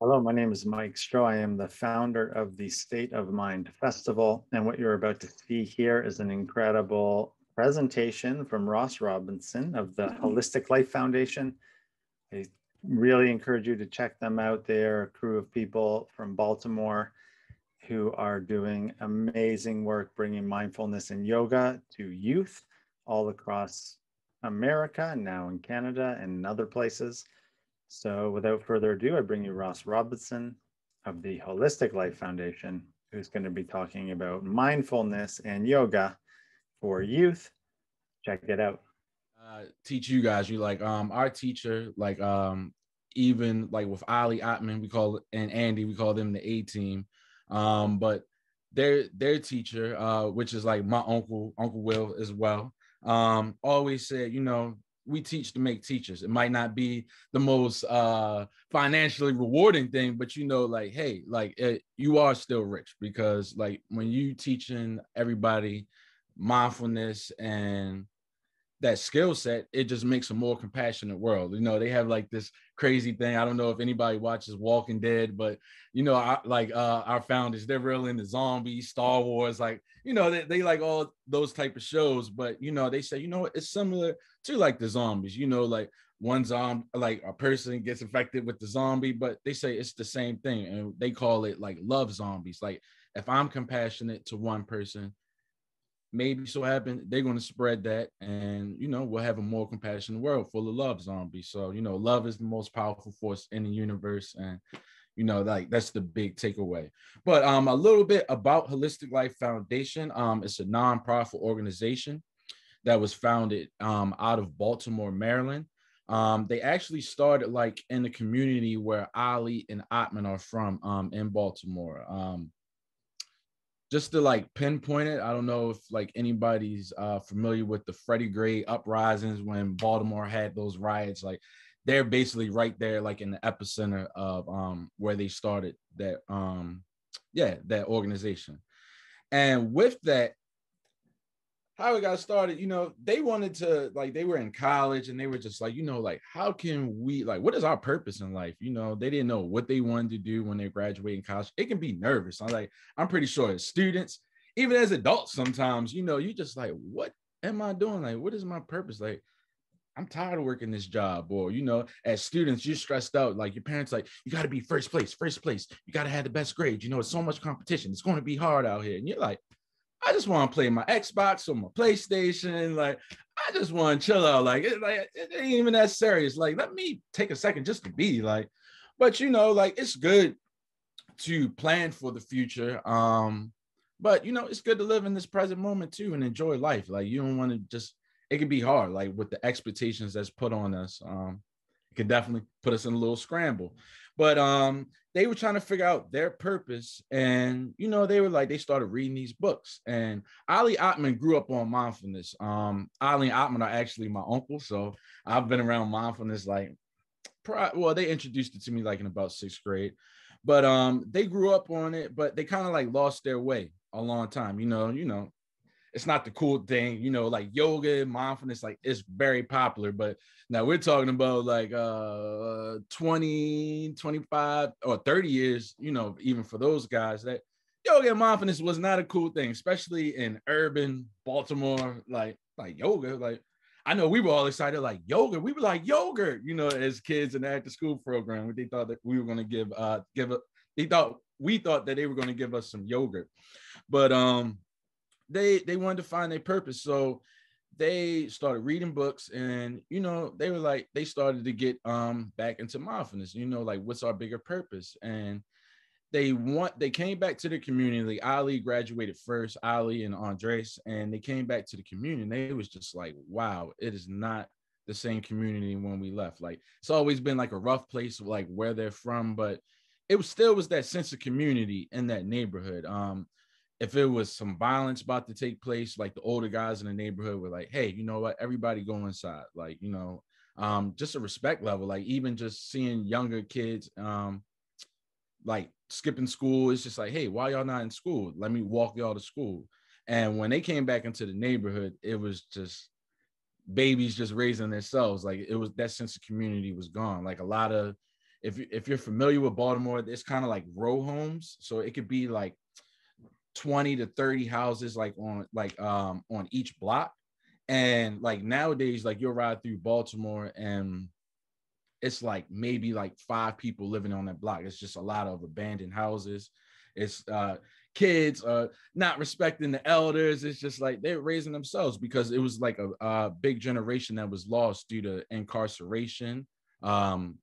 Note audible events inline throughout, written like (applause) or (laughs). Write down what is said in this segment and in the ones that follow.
Hello, my name is Mike Stroh. I am the founder of the State of Mind Festival. And what you're about to see here is an incredible presentation from Ross Robinson of the Holistic Life Foundation. I really encourage you to check them out. They're a crew of people from Baltimore who are doing amazing work bringing mindfulness and yoga to youth all across America, now in Canada and other places. So without further ado, I bring you Ross Robinson of the Holistic Life Foundation, who's going to be talking about mindfulness and yoga for youth. Check it out. Uh, teach you guys, you like um our teacher, like um even like with Ali Atman, we call and Andy, we call them the A team. Um, but their their teacher, uh, which is like my uncle, Uncle Will as well, um, always said, you know, we teach to make teachers. It might not be the most uh, financially rewarding thing, but you know, like, hey, like it, you are still rich because like when you teaching everybody mindfulness and that skill set, it just makes a more compassionate world. You know, they have like this crazy thing. I don't know if anybody watches Walking Dead, but you know, I, like uh, our founders, they're real into zombies, Star Wars, like you know, they, they like all those type of shows. But you know, they say, you know, it's similar to like the zombies. You know, like one zombie, like a person gets infected with the zombie, but they say it's the same thing, and they call it like love zombies. Like if I'm compassionate to one person, maybe so happen they're going to spread that and you know we'll have a more compassionate world full of love zombies. So you know love is the most powerful force in the universe and you know like that's the big takeaway. But um a little bit about holistic life foundation. Um it's a non-profit organization that was founded um out of baltimore maryland. Um they actually started like in the community where ali and atman are from um in baltimore. Um just to like pinpoint it, I don't know if like anybody's uh, familiar with the Freddie Gray uprisings when Baltimore had those riots. Like they're basically right there, like in the epicenter of um, where they started that um, yeah that organization. And with that, how it got started, you know, they wanted to like they were in college and they were just like, you know, like how can we like what is our purpose in life? You know, they didn't know what they wanted to do when they graduate in college. It can be nervous. I'm like, I'm pretty sure as students, even as adults, sometimes, you know, you just like, what am I doing? Like, what is my purpose? Like, I'm tired of working this job, or you know, as students, you're stressed out. Like your parents, like you got to be first place, first place. You got to have the best grades. You know, it's so much competition. It's going to be hard out here, and you're like, I just want to play my Xbox or my PlayStation. Like, I just want to chill out. Like, it, like, it ain't even that serious. Like, let me take a second just to be like, but you know, like it's good to plan for the future. Um, but you know, it's good to live in this present moment too and enjoy life. Like, you don't want to just, it can be hard, like with the expectations that's put on us. Um, it can definitely put us in a little scramble. But um, they were trying to figure out their purpose. And, you know, they were like, they started reading these books. And Ali Atman grew up on mindfulness. Um, Ali Atman are actually my uncle. So I've been around mindfulness like, well, they introduced it to me like in about sixth grade. But um, they grew up on it, but they kind of like lost their way a long time. You know, you know, it's not the cool thing, you know, like yoga mindfulness, like it's very popular. But now we're talking about like uh 20, 25 or 30 years, you know, even for those guys that yoga and mindfulness was not a cool thing, especially in urban Baltimore, like like yoga. Like I know we were all excited, like yoga. We were like yogurt, you know, as kids in the after school program. They thought that we were gonna give uh give a they thought we thought that they were gonna give us some yogurt. But um they they wanted to find their purpose. So they started reading books and you know they were like they started to get um back into mindfulness you know like what's our bigger purpose? And they want they came back to the community. Ali graduated first ali and andres and they came back to the community. They was just like wow it is not the same community when we left. Like it's always been like a rough place like where they're from but it was still was that sense of community in that neighborhood. Um if it was some violence about to take place, like the older guys in the neighborhood were like, hey, you know what? Everybody go inside. Like, you know, um, just a respect level. Like even just seeing younger kids um like skipping school, it's just like, hey, why y'all not in school? Let me walk y'all to school. And when they came back into the neighborhood, it was just babies just raising themselves. Like it was that sense of community was gone. Like a lot of if if you're familiar with Baltimore, it's kind of like row homes. So it could be like 20 to 30 houses like on like um on each block. And like nowadays, like you'll ride through Baltimore and it's like maybe like five people living on that block. It's just a lot of abandoned houses. It's uh kids uh not respecting the elders. It's just like they're raising themselves because it was like a, a big generation that was lost due to incarceration, um,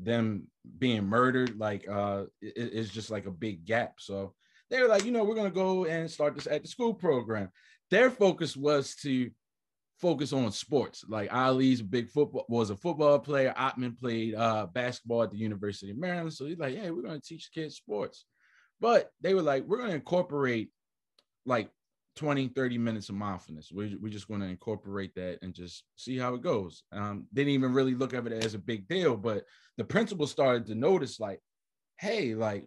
them being murdered. Like uh, it, it's just like a big gap. So they were like, you know, we're gonna go and start this at the school program. Their focus was to focus on sports. Like Ali's big football was a football player. Atman played uh, basketball at the University of Maryland. So he's like, hey, we're gonna teach kids sports. But they were like, we're gonna incorporate like 20, 30 minutes of mindfulness. We're, we're just going to incorporate that and just see how it goes. Um, didn't even really look at it as a big deal, but the principal started to notice like, hey, like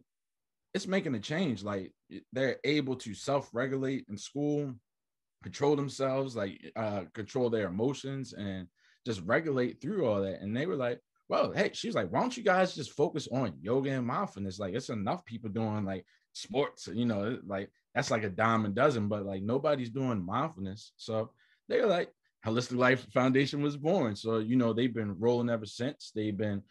it's making a change. Like they're able to self-regulate in school, control themselves, like uh, control their emotions and just regulate through all that. And they were like, well, hey, she's like, why don't you guys just focus on yoga and mindfulness? Like it's enough people doing like sports, you know, like that's like a dime a dozen, but like nobody's doing mindfulness. So they're like, Holistic Life Foundation was born. So, you know, they've been rolling ever since. They've been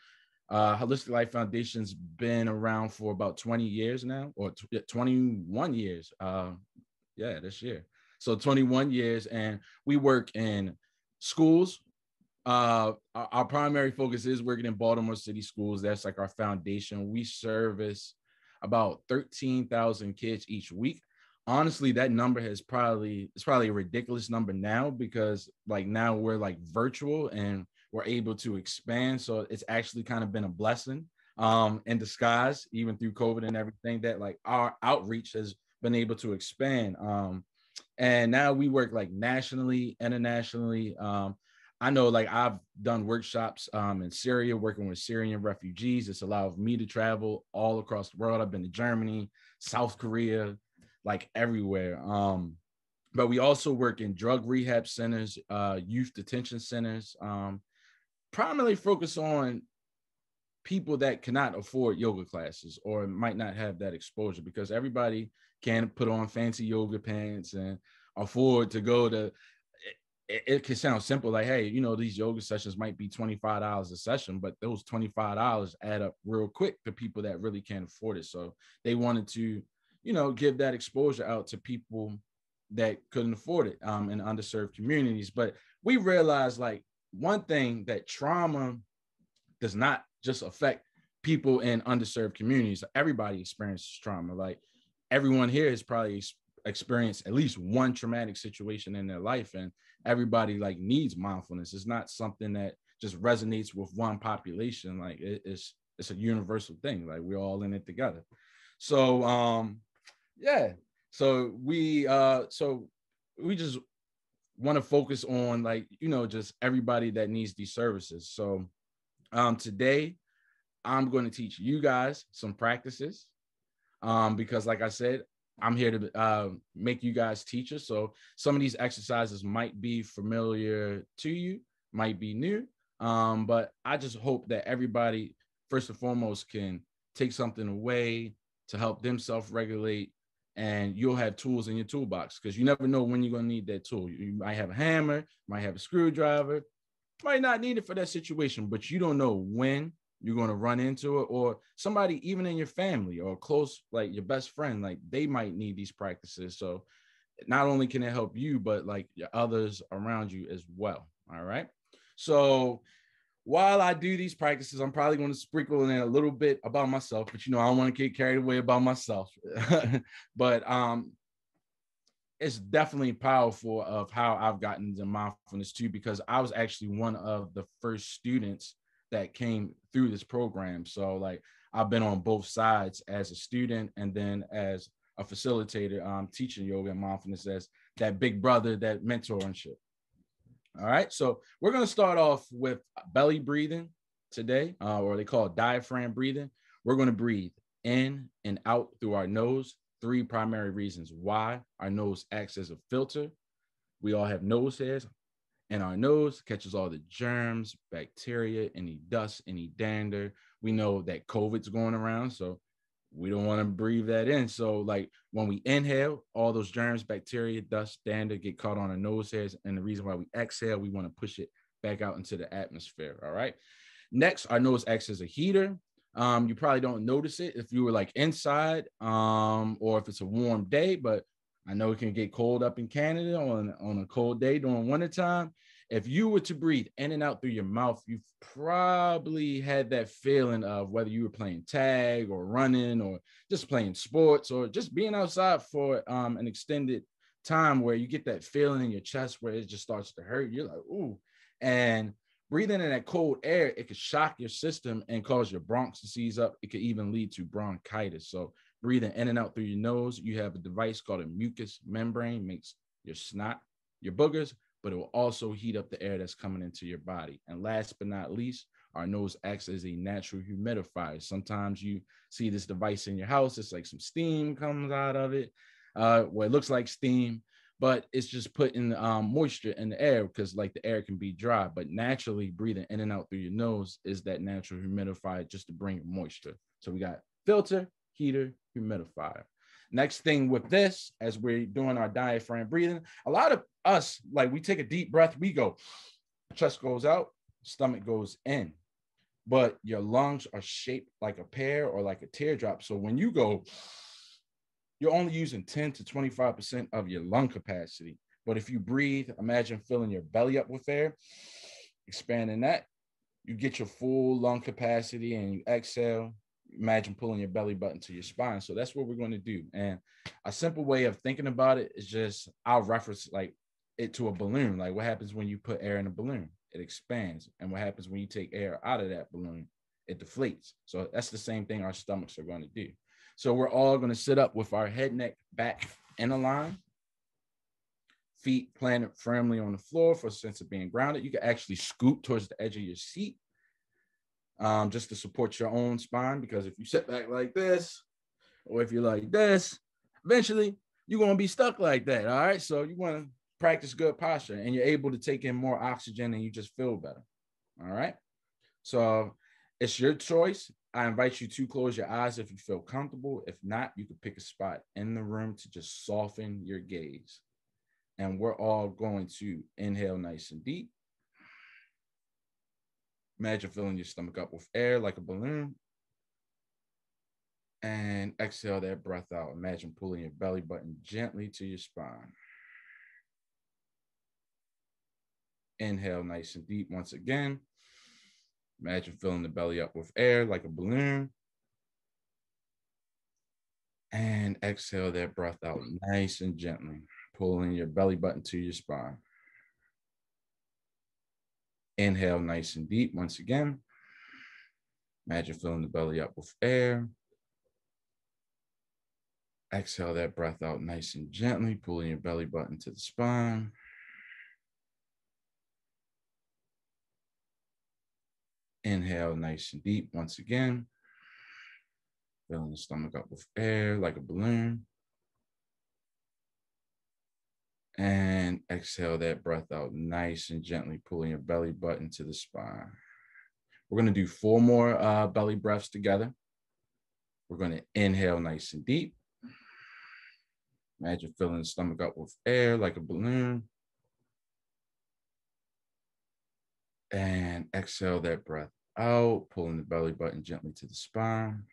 uh, Holistic Life Foundation's been around for about 20 years now, or 21 years. Uh, yeah, this year. So 21 years, and we work in schools. Uh, our, our primary focus is working in Baltimore City schools. That's like our foundation. We service about 13,000 kids each week. Honestly, that number has probably it's probably a ridiculous number now because like now we're like virtual and we're able to expand. So it's actually kind of been a blessing um, in disguise, even through COVID and everything, that like our outreach has been able to expand. Um, and now we work like nationally, internationally. Um, I know like I've done workshops um, in Syria, working with Syrian refugees. It's allowed me to travel all across the world. I've been to Germany, South Korea, like everywhere. Um, but we also work in drug rehab centers, uh, youth detention centers, um, primarily focus on people that cannot afford yoga classes or might not have that exposure because everybody can put on fancy yoga pants and afford to go to it, it can sound simple like hey you know these yoga sessions might be $25 a session but those $25 add up real quick to people that really can't afford it. So they wanted to you know give that exposure out to people that couldn't afford it um, in underserved communities. But we realized like one thing that trauma does not just affect people in underserved communities. Everybody experiences trauma. Like everyone here has probably experienced at least one traumatic situation in their life, and everybody like needs mindfulness. It's not something that just resonates with one population. Like it, it's it's a universal thing. Like we're all in it together. So um, yeah. So we uh so we just want to focus on like you know just everybody that needs these services. So um today i'm going to teach you guys some practices um because like i said i'm here to uh, make you guys teachers. So some of these exercises might be familiar to you might be new um but i just hope that everybody first and foremost can take something away to help them self-regulate and you'll have tools in your toolbox because you never know when you're going to need that tool. You might have a hammer, might have a screwdriver, might not need it for that situation, but you don't know when you're going to run into it or somebody even in your family or close like your best friend like they might need these practices so not only can it help you but like your others around you as well all right so while I do these practices, I'm probably going to sprinkle in a little bit about myself, but you know, I don't want to get carried away about myself. (laughs) but um, it's definitely powerful of how I've gotten into mindfulness too, because I was actually one of the first students that came through this program. So like I've been on both sides as a student and then as a facilitator, um, teaching yoga and mindfulness as that big brother, that mentorship. All right, so we're going to start off with belly breathing today, uh, or they call it diaphragm breathing. We're going to breathe in and out through our nose. Three primary reasons why our nose acts as a filter. We all have nose hairs. and our nose, catches all the germs, bacteria, any dust, any dander. We know that COVID's going around, so we don't want to breathe that in. So, like when we inhale, all those germs, bacteria, dust, dander get caught on our nose hairs. And the reason why we exhale, we want to push it back out into the atmosphere. All right. Next, our nose acts as a heater. Um, you probably don't notice it if you were like inside um, or if it's a warm day, but I know it can get cold up in Canada on, on a cold day during wintertime. If you were to breathe in and out through your mouth, you've probably had that feeling of whether you were playing tag or running or just playing sports or just being outside for um, an extended time where you get that feeling in your chest where it just starts to hurt. You're like, ooh. And breathing in that cold air, it could shock your system and cause your bronchs to seize up. It could even lead to bronchitis. So breathing in and out through your nose, you have a device called a mucous membrane, makes your snot, your boogers, but it will also heat up the air that's coming into your body. And last but not least, our nose acts as a natural humidifier. Sometimes you see this device in your house, it's like some steam comes out of it. Uh, well, it looks like steam, but it's just putting um, moisture in the air because like the air can be dry, but naturally breathing in and out through your nose is that natural humidifier just to bring moisture. So we got filter, heater, humidifier. Next thing with this, as we're doing our diaphragm breathing, a lot of us, like we take a deep breath, we go, chest goes out, stomach goes in. But your lungs are shaped like a pear or like a teardrop. So when you go, you're only using 10 to 25% of your lung capacity. But if you breathe, imagine filling your belly up with air, expanding that, you get your full lung capacity and you exhale. Imagine pulling your belly button to your spine. So that's what we're going to do. And a simple way of thinking about it is just I'll reference like it to a balloon. Like what happens when you put air in a balloon? It expands. And what happens when you take air out of that balloon? It deflates. So that's the same thing our stomachs are going to do. So we're all going to sit up with our head, neck, back in a line, feet planted firmly on the floor for a sense of being grounded. You can actually scoot towards the edge of your seat um, just to support your own spine. Because if you sit back like this, or if you're like this, eventually you're to be stuck like that. All right. So you want to practice good posture and you're able to take in more oxygen and you just feel better. All right. So it's your choice. I invite you to close your eyes if you feel comfortable. If not, you can pick a spot in the room to just soften your gaze. And we're all going to inhale nice and deep. Imagine filling your stomach up with air like a balloon. And exhale that breath out. Imagine pulling your belly button gently to your spine. Inhale nice and deep once again. Imagine filling the belly up with air like a balloon. And exhale that breath out nice and gently, pulling your belly button to your spine. Inhale nice and deep once again. Imagine filling the belly up with air. Exhale that breath out nice and gently, pulling your belly button to the spine. Inhale nice and deep once again. Filling the stomach up with air like a balloon. And exhale that breath out nice and gently, pulling your belly button to the spine. We're going to do four more uh, belly breaths together. We're going to inhale nice and deep. Imagine filling the stomach up with air like a balloon. And exhale that breath out, pulling the belly button gently to the spine.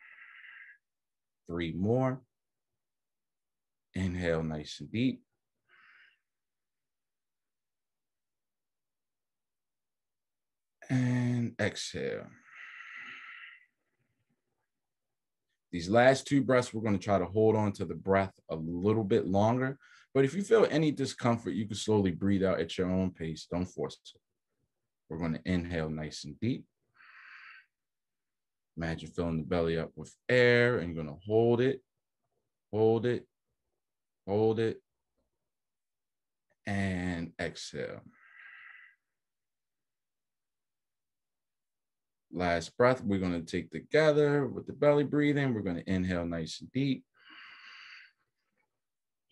Three more. Inhale nice and deep. And exhale. These last two breaths, we're going to try to hold on to the breath a little bit longer. But if you feel any discomfort, you can slowly breathe out at your own pace. Don't force it. We're going to inhale nice and deep. Imagine filling the belly up with air and you're going to hold it, hold it, hold it, and exhale. Last breath, we're going to take together with the belly breathing. We're going to inhale nice and deep.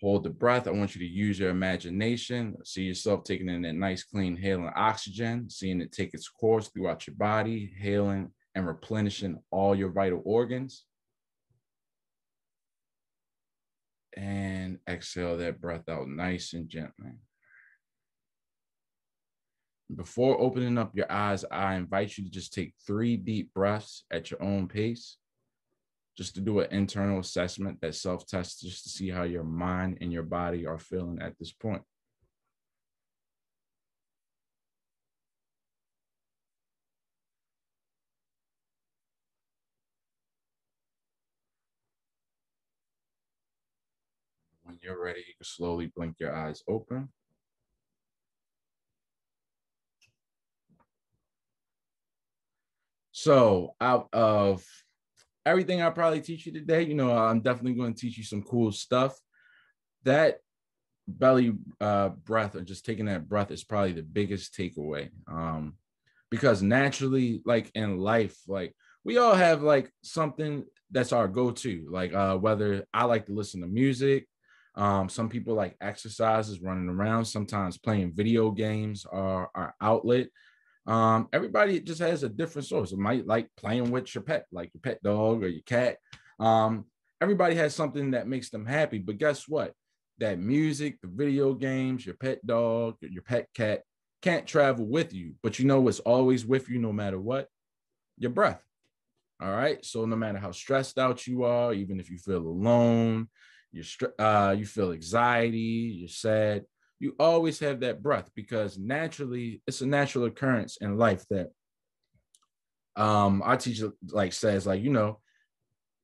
hold the breath. I want you to use your imagination. See yourself taking in that nice, clean, hailing oxygen, seeing it take its course throughout your body, hailing and replenishing all your vital organs. And exhale that breath out nice and gently. Before opening up your eyes, I invite you to just take three deep breaths at your own pace, just to do an internal assessment, that self test, just to see how your mind and your body are feeling at this point. When you're ready, you can slowly blink your eyes open. So, out of everything I probably teach you today, you know, I'm definitely going to teach you some cool stuff. That belly uh, breath or just taking that breath is probably the biggest takeaway. Um, because naturally, like in life, like we all have like something that's our go-to. Like uh, whether I like to listen to music, um, some people like exercises, running around, sometimes playing video games are our outlet. Um, everybody just has a different source. It might like playing with your pet, like your pet dog or your cat. Um, everybody has something that makes them happy. But guess what? That music, the video games, your pet dog, your pet cat can't travel with you. But you know what's always with you no matter what? Your breath. All right. So no matter how stressed out you are, even if you feel alone, you're uh, you feel anxiety, you're sad, you always have that breath because naturally it's a natural occurrence in life that um our teacher like says like you know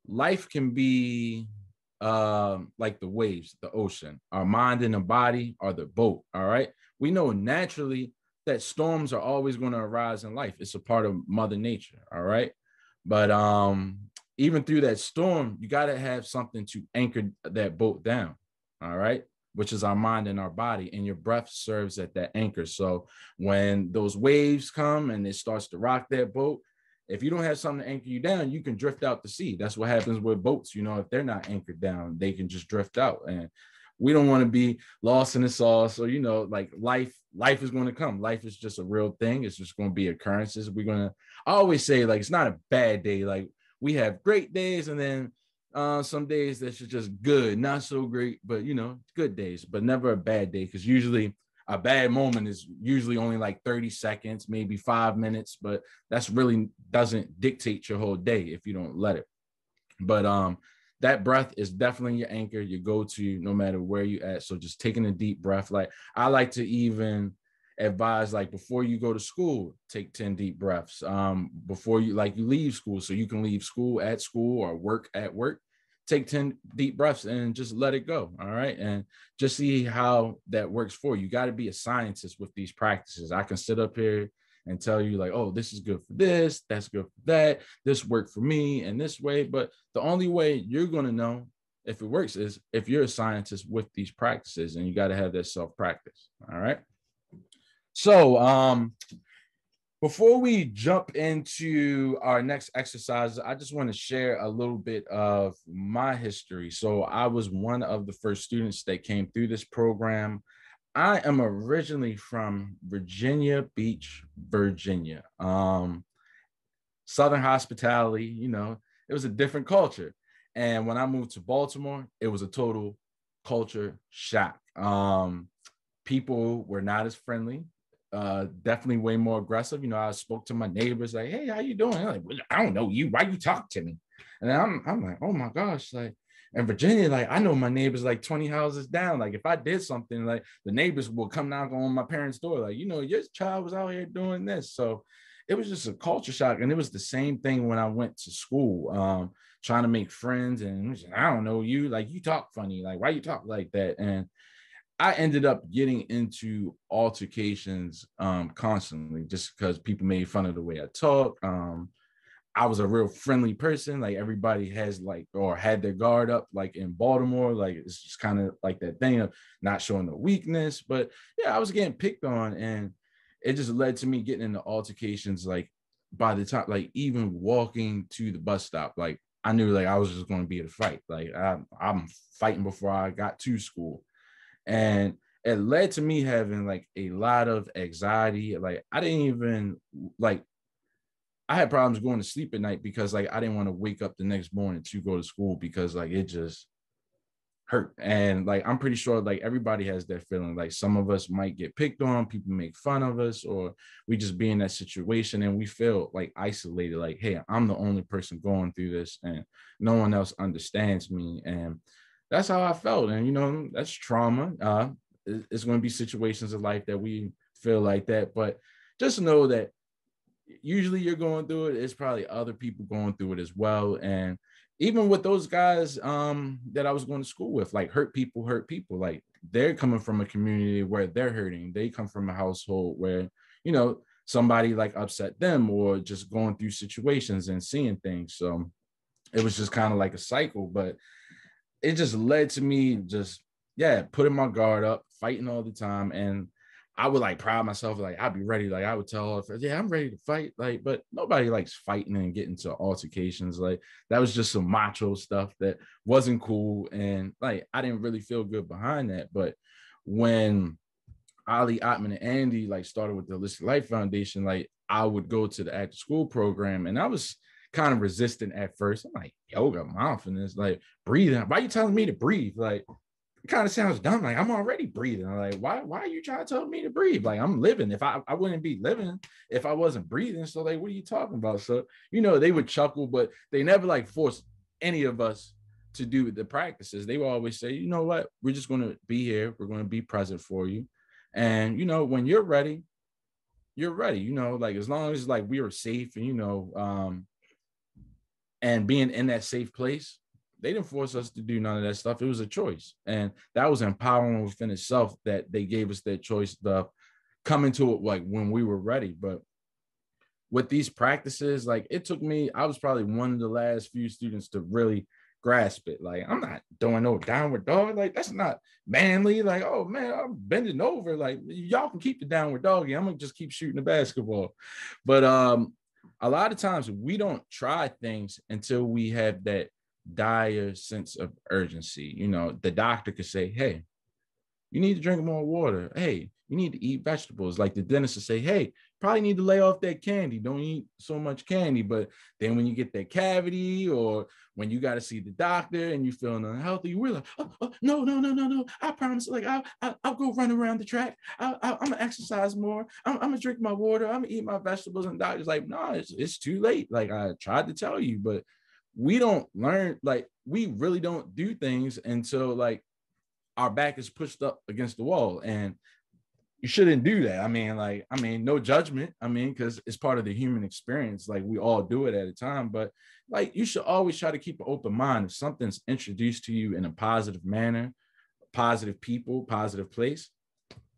life can be um like the waves the ocean. Our mind and the body are the boat all right? We know naturally that storms are always going to arise in life. It's a part of mother nature all right? But um even through that storm you got to have something to anchor that boat down all right which is our mind and our body and your breath serves at that anchor. So when those waves come and it starts to rock that boat if you don't have something to anchor you down you can drift out to sea. That's what happens with boats you know if they're not anchored down they can just drift out. And we don't want to be lost in the sauce so you know like life life is going to come. Life is just a real thing. It's just going to be occurrences. We're going to i always say like it's not a bad day. Like we have great days and then uh, some days that's just good, not so great, but you know, good days, but never a bad day. Because usually a bad moment is usually only like 30 seconds, maybe five minutes, but that's really doesn't dictate your whole day if you don't let it. But um, that breath is definitely your anchor, your go-to, no matter where you at. So just taking a deep breath. Like I like to even advise like before you go to school take 10 deep breaths. Um before you like you leave school so you can leave school at school or work at work take 10 deep breaths and just let it go all right? And just see how that works for you. You got to be a scientist with these practices. I can sit up here and tell you like oh this is good for this that's good for that this worked for me and this way but the only way you're going to know if it works is if you're a scientist with these practices and you got to have that self practice all right so, um, before we jump into our next exercise, I just want to share a little bit of my history. So, I was one of the first students that came through this program. I am originally from Virginia Beach, Virginia. Um, Southern hospitality, you know, it was a different culture. And when I moved to Baltimore, it was a total culture shock. Um, people were not as friendly uh, definitely way more aggressive. You know, I spoke to my neighbors like, "Hey, how you doing?" Like, well, "I don't know you. Why you talk to me?" And I'm I'm like, "Oh my gosh!" Like in Virginia, like I know my neighbors like 20 houses down. Like if I did something, like the neighbors will come knock on my parents' door, like, you know, your child was out here doing this. So it was just a culture shock. And it was the same thing when I went to school, um, trying to make friends. And I don't know you, like you talk funny, like why you talk like that? And I ended up getting into altercations um, constantly just because people made fun of the way I talk. Um, I was a real friendly person. Like everybody has like or had their guard up. Like in Baltimore, like it's just kind of like that thing of not showing the weakness. But yeah, I was getting picked on, and it just led to me getting into altercations. Like by the time, like even walking to the bus stop, like I knew like I was just going to be at a fight. Like I, I'm fighting before I got to school, and it led to me having like a lot of anxiety. Like I didn't even like I had problems going to sleep at night because like I didn't want to wake up the next morning to go to school because like it just hurt. And like I'm pretty sure like everybody has that feeling. Like some of us might get picked on, people make fun of us, or we just be in that situation and we feel like isolated, like, hey, I'm the only person going through this and no one else understands me. And that's how I felt. And you know, that's trauma. Uh it's going to be situations of life that we feel like that. But just know that usually you're going through it, it's probably other people going through it as well. And even with those guys um, that I was going to school with, like hurt people, hurt people, like they're coming from a community where they're hurting. They come from a household where, you know, somebody like upset them or just going through situations and seeing things. So it was just kind of like a cycle, but it just led to me just, yeah, putting my guard up, fighting all the time. And I would like pride myself, like I'd be ready. Like I would tell her, yeah, I'm ready to fight. Like, but nobody likes fighting and getting to altercations. Like that was just some macho stuff that wasn't cool. And like I didn't really feel good behind that. But when Ali Atman and Andy like started with the Holistic Life Foundation, like I would go to the after school program and I was kind of resistant at first. I'm like, yoga, mindfulness, like breathing. Why are you telling me to breathe? Like, it kind of sounds dumb. Like I'm already breathing. I'm like, why, why are you trying to tell me to breathe? Like I'm living. If I, I wouldn't be living if I wasn't breathing. So like, what are you talking about? So, you know, they would chuckle, but they never like force any of us to do the practices. They would always say, you know what, we're just going to be here. We're going to be present for you. And, you know, when you're ready, you're ready, you know, like as long as like we are safe and, you know, um, and being in that safe place, they didn't force us to do none of that stuff. It was a choice. And that was empowering within itself that they gave us that choice to come into it like when we were ready. But with these practices, like it took me, I was probably one of the last few students to really grasp it. Like I'm not doing no downward dog. Like that's not manly. Like, oh man, I'm bending over. Like y'all can keep the downward doggy. I'm gonna just keep shooting the basketball. But um a lot of times we don't try things until we have that dire sense of urgency. You know, the doctor could say, hey, you need to drink more water. Hey, you need to eat vegetables. Like the dentist will say, hey, probably need to lay off that candy. Don't eat so much candy. But then when you get that cavity or when you got to see the doctor and you're feeling unhealthy, we're like, oh, oh, no, no, no, no, no. I promise. Like I'll, I'll, I'll go run around the track. i am gonna exercise more. I'm, I'm, gonna drink my water. I'm gonna eat my vegetables. And doctor's like, no, it's, it's too late. Like I tried to tell you, but we don't learn like we really don't do things until like our back is pushed up against the wall and you shouldn't do that. I mean like i mean no judgment. I mean because it's part of the human experience. Like we all do it at a time but like you should always try to keep an open mind. If something's introduced to you in a positive manner positive people positive place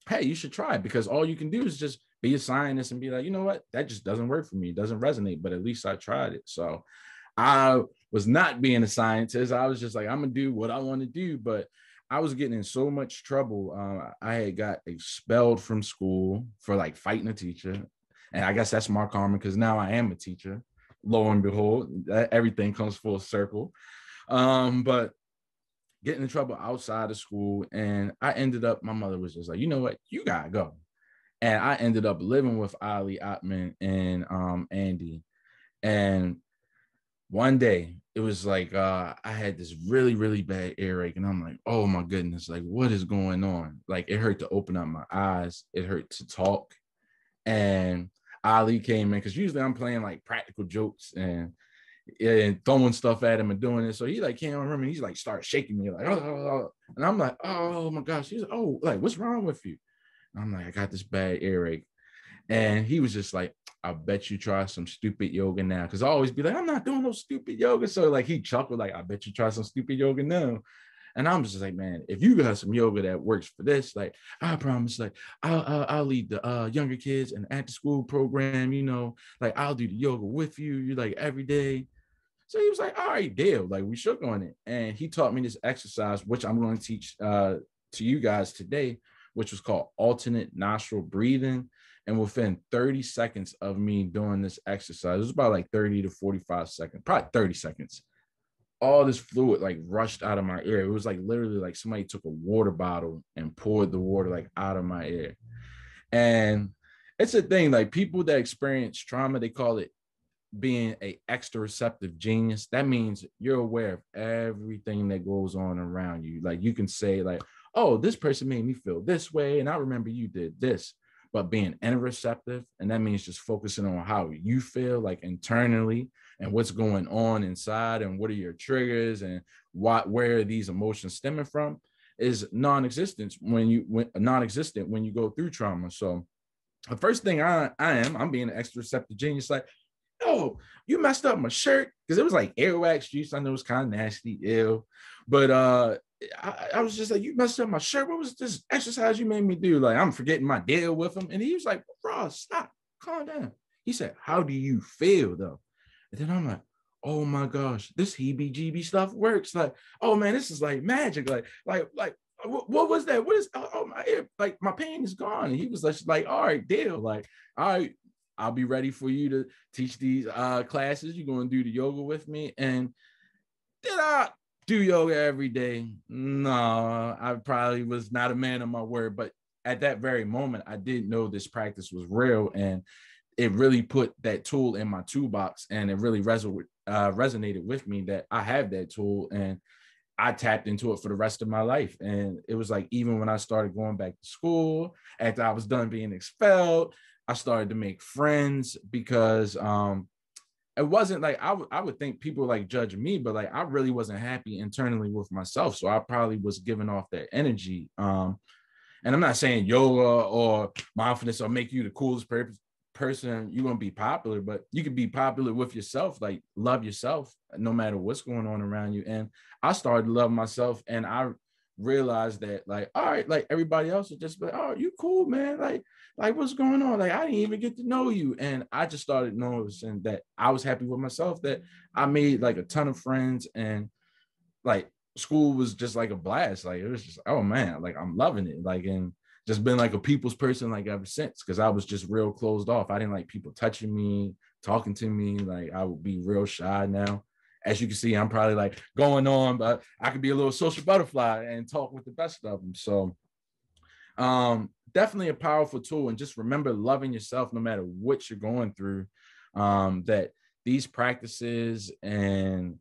hey you should try it because all you can do is just be a scientist and be like you know what? That just doesn't work for me. It doesn't resonate but at least i tried it. So I was not being a scientist. I was just like, I'm gonna do what I want to do. But I was getting in so much trouble. Uh, I had got expelled from school for like fighting a teacher, and I guess that's my karma because now I am a teacher. Lo and behold, everything comes full circle. Um, but getting in trouble outside of school, and I ended up. My mother was just like, you know what, you gotta go, and I ended up living with Ali Atman and um, Andy, and one day it was like uh I had this really, really bad earache, and I'm like, oh my goodness, like what is going on? Like it hurt to open up my eyes, it hurt to talk. And Ali came in because usually I'm playing like practical jokes and and throwing stuff at him and doing it. So he like came room and he's like started shaking me like, oh, oh, oh. and I'm like, oh my gosh. He's like, oh, like what's wrong with you? And I'm like, I got this bad earache. And he was just like, I bet you try some stupid yoga now. Cause I always be like, I'm not doing no stupid yoga. So like he chuckled, like, I bet you try some stupid yoga now. And I'm just like, man, if you got some yoga that works for this, like I promise, like I'll I'll, I'll lead the uh, younger kids and after school program, you know, like I'll do the yoga with you. You like every day. So he was like, all right, deal. Like we shook on it. And he taught me this exercise, which I'm going to teach uh, to you guys today, which was called alternate nostril breathing. And within 30 seconds of me doing this exercise, it was about like 30 to 45 seconds, probably 30 seconds. all this fluid like rushed out of my ear. It was like literally like somebody took a water bottle and poured the water like out of my ear. And it's a thing like people that experience trauma, they call it being a exteroceptive genius. That means you're aware of everything that goes on around you. Like you can say like, "Oh, this person made me feel this way and I remember you did this." But being interoceptive, and that means just focusing on how you feel like internally and what's going on inside and what are your triggers and what where are these emotions stemming from is non-existent when you when non-existent when you go through trauma. So the first thing I, I am, I'm being an exteroceptive genius. Like, oh, you messed up my shirt because it was like airwax juice. I know it's kind of nasty, ill, but uh, I, I, was just like, you messed up my shirt. What was this exercise you made me do? Like, I'm forgetting my deal with him, and he was like, bro, stop, calm down. He said, how do you feel though? And then I'm like, oh my gosh, this heebie-jeebie stuff works. Like, oh man, this is like magic. Like, like, like what, was that? What is oh, oh my? Like my pain is gone. And he was just like, all right, deal. Like, all right, I'll be ready for you to teach these uh classes. You're gonna do the yoga with me. And did I do yoga every day? No, I probably was not a man of my word, but at that very moment, I didn't know this practice was real and it really put that tool in my toolbox and it really resonated uh, resonated with me that I have that tool and I tapped into it for the rest of my life. And it was like, even when I started going back to school, after I was done being expelled, I started to make friends because um, it wasn't like I would I would think people like judge me, but like I really wasn't happy internally with myself. So I probably was giving off that energy. Um, and I'm not saying yoga or mindfulness will make you the coolest person person you're gonna be popular, but you could be popular with yourself, like love yourself no matter what's going on around you. And I started to love myself and I realized that like, all right, like everybody else would just like, oh, you cool, man. Like, like what's going on? Like, I didn't even get to know you. And I just started noticing that I was happy with myself, that I made like a ton of friends and like school was just like a blast. Like it was just, oh man, like I'm loving it. Like, and just been like a people's person like ever since because I was just real closed off. I didn't like people touching me, talking to me. Like I would be real shy now. As you can see, I'm probably like going on, but I could be a little social butterfly and talk with the best of them. So um definitely a powerful tool. And just remember loving yourself no matter what you're going through. Um, that these practices and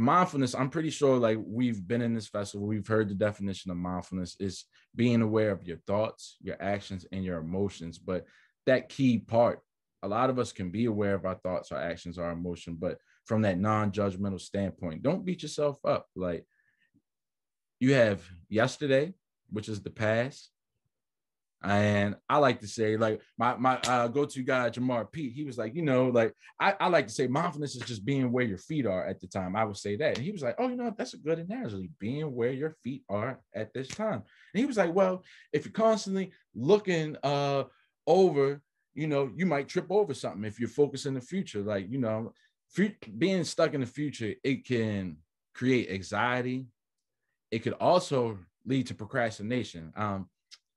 mindfulness i'm pretty sure like we've been in this festival we've heard the definition of mindfulness is being aware of your thoughts your actions and your emotions but that key part a lot of us can be aware of our thoughts our actions our emotion but from that non-judgmental standpoint don't beat yourself up like you have yesterday which is the past and I like to say, like my my uh, go-to guy, Jamar Pete, he was like, you know, like I, I like to say mindfulness is just being where your feet are at the time. I would say that. And he was like, oh, you know, that's a good analogy, being where your feet are at this time. And he was like, well, if you're constantly looking uh over, you know, you might trip over something if you're focused in the future. Like, you know, being stuck in the future, it can create anxiety. It could also lead to procrastination. Um,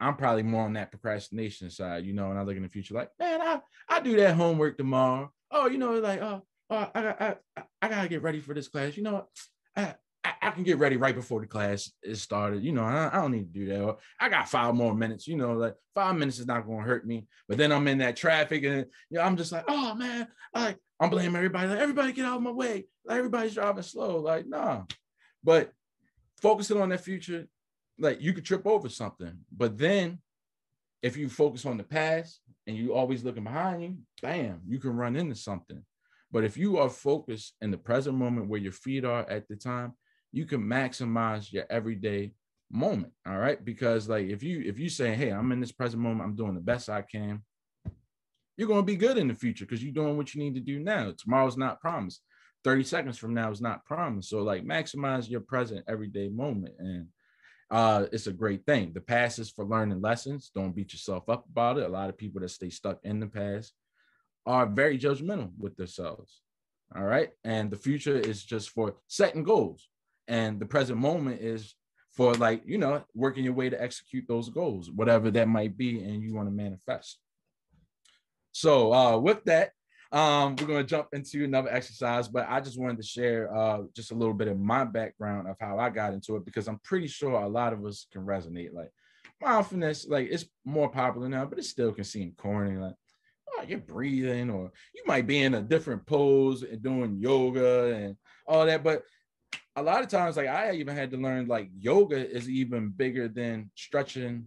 I'm probably more on that procrastination side, you know, and I look in the future like, man, I I do that homework tomorrow. Oh, you know, like, oh, oh I, I, I, I gotta get ready for this class. You know, I, I, I can get ready right before the class is started. You know, I, I don't need to do that. Or I got five more minutes. You know, like five minutes is not gonna hurt me. But then I'm in that traffic, and you know, I'm just like, oh man, like I'm blaming everybody. Like everybody get out of my way. Like everybody's driving slow. Like nah, but focusing on that future like you could trip over something, but then if you focus on the past and you always looking behind you, bam, you can run into something. But if you are focused in the present moment where your feet are at the time, you can maximize your everyday moment. All right. Because like if you if you say, hey, I'm in this present moment, I'm doing the best I can, you're gonna be good in the future because you're doing what you need to do now. Tomorrow's not promised. 30 seconds from now is not promised. So like maximize your present everyday moment. And uh, it's a great thing. The past is for learning lessons. Don't beat yourself up about it. A lot of people that stay stuck in the past are very judgmental with themselves. All right. And the future is just for setting goals. And the present moment is for like, you know, working your way to execute those goals, whatever that might be, and you want to manifest. So uh with that, um, we're gonna jump into another exercise, but I just wanted to share uh just a little bit of my background of how I got into it because I'm pretty sure a lot of us can resonate. Like mindfulness, like it's more popular now, but it still can seem corny. Like, oh, you're breathing, or you might be in a different pose and doing yoga and all that. But a lot of times, like I even had to learn like yoga is even bigger than stretching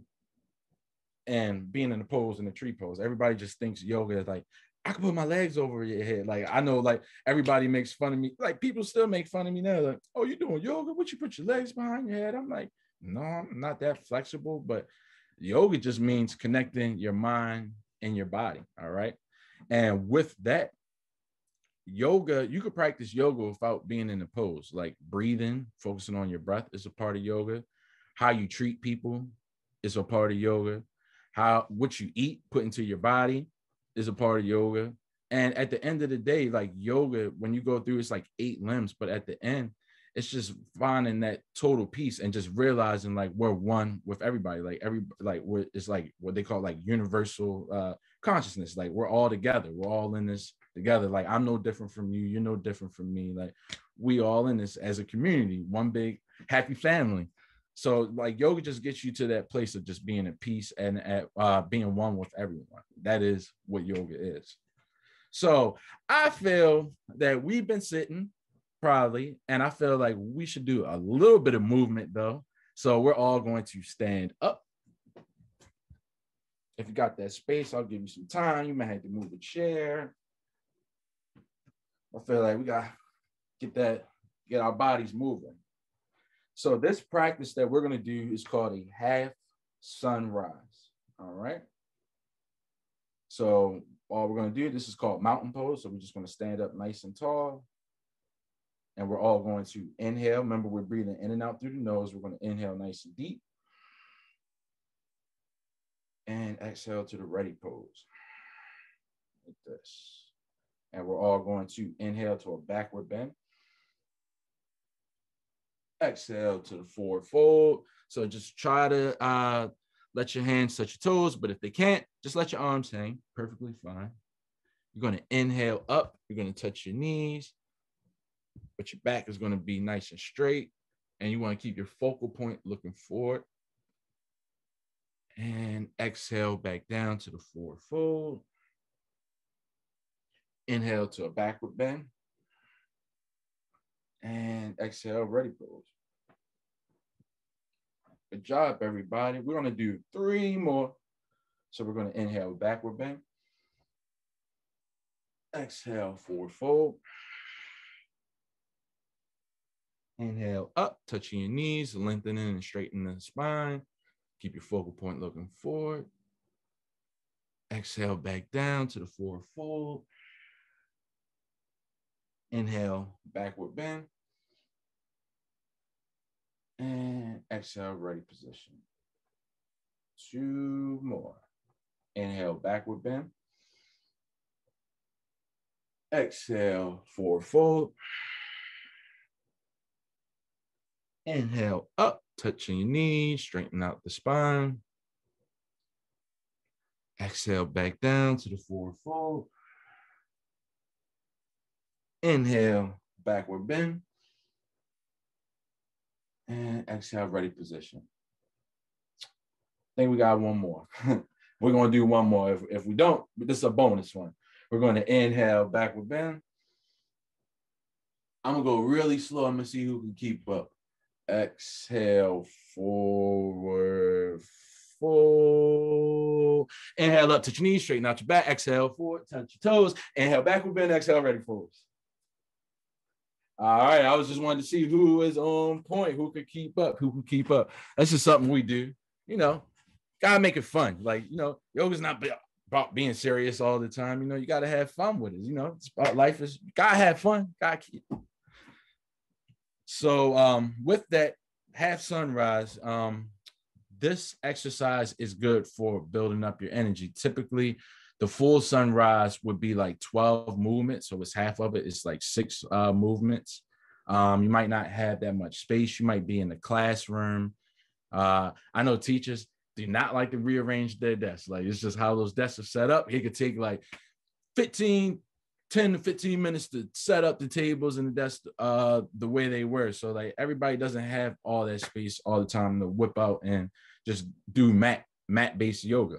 and being in the pose in the tree pose. Everybody just thinks yoga is like I can put my legs over your head. Like I know, like everybody makes fun of me. Like people still make fun of me now. Like, oh, you doing yoga? What you put your legs behind your head? I'm like, no, I'm not that flexible. But yoga just means connecting your mind and your body. All right. And with that, yoga, you could practice yoga without being in the pose, like breathing, focusing on your breath is a part of yoga. How you treat people is a part of yoga. How what you eat put into your body is a part of yoga. And at the end of the day, like yoga, when you go through, it's like eight limbs, but at the end, it's just finding that total peace and just realizing like we're one with everybody. Like every like we're it's like what they call like universal uh consciousness. Like we're all together. We're all in this together. Like I'm no different from you. You're no different from me. Like we all in this as a community, one big happy family. So like yoga just gets you to that place of just being at peace and at uh, being one with everyone. That is what yoga is. So I feel that we've been sitting probably, and I feel like we should do a little bit of movement though. So we're all going to stand up. If you got that space, I'll give you some time. You might have to move a chair. I feel like we got get that, get our bodies moving. So this practice that we're going to do is called a half sunrise. All right. So all we're going to do, this is called mountain pose. So we're just going to stand up nice and tall. And we're all going to inhale. Remember, we're breathing in and out through the nose. We're going to inhale nice and deep. And exhale to the ready pose. Like this. And we're all going to inhale to a backward bend. Exhale to the forward fold. So just try to uh, let your hands touch your toes, but if they can't, just let your arms hang. Perfectly fine. You're going to inhale up. You're going to touch your knees, but your back is going to be nice and straight. And you want to keep your focal point looking forward. And exhale back down to the forward fold. Inhale to a backward bend and exhale, ready pose. Good job, everybody. We're gonna do three more. So we're gonna inhale, backward bend. Exhale, forward fold. Inhale up, touching your knees, lengthening and straightening the spine. Keep your focal point looking forward. Exhale back down to the forward fold. Inhale, backward bend. And exhale, ready position. Two more. Inhale, backward bend. Exhale, forward fold. Inhale up, touching your knees, straighten out the spine. Exhale back down to the forward fold. Inhale, backward bend. And exhale, ready position. I think we got one more. (laughs) We're going to do one more. If, if we don't, this is a bonus one. We're going to inhale, backward bend. I'm going to go really slow. I'm going to see who can keep up. Exhale, forward, fold. Inhale up, touch your knees, straighten out your back. Exhale, forward, touch your toes. Inhale, backward bend. Exhale, ready, forwards. All right, I was just wanting to see who is on point, who could keep up, who could keep up. That's just something we do, you know. Gotta make it fun. Like you know, yoga's not about being serious all the time. You know, you gotta have fun with it. You know, it's about life is gotta have fun. Gotta keep. So, um, with that half sunrise, um, this exercise is good for building up your energy. Typically, the full sunrise would be like 12 movements. So it's half of it. It's like six uh, movements. Um, you might not have that much space. You might be in the classroom. Uh, I know teachers do not like to rearrange their desks. Like it's just how those desks are set up. It could take like 15 10 to 15 minutes to set up the tables and the desk uh the way they were. So like everybody doesn't have all that space all the time to whip out and just do mat mat based yoga.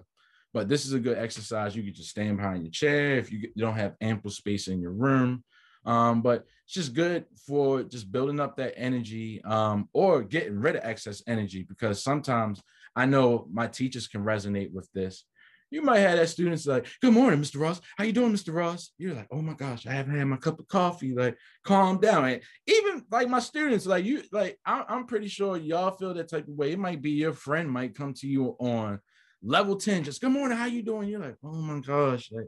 But this is a good exercise. You can just stand behind your chair if you, don't have ample space in your room. Um, but it's just good for just building up that energy um, or getting rid of excess energy because sometimes I know my teachers can resonate with this you might have that students like, "Good morning, Mr. Ross. How you doing, Mr. Ross?" You're like, "Oh my gosh, I haven't had my cup of coffee. Like, calm down." And even like my students, like you, like I'm, I'm pretty sure y'all feel that type of way. It might be your friend might come to you on level ten, just "Good morning, how you doing?" You're like, "Oh my gosh, like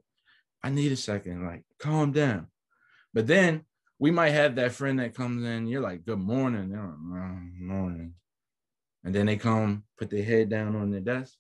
I need a second. Like, calm down." But then we might have that friend that comes in. You're like, "Good morning," they're like, oh, "Morning," and then they come put their head down on their desk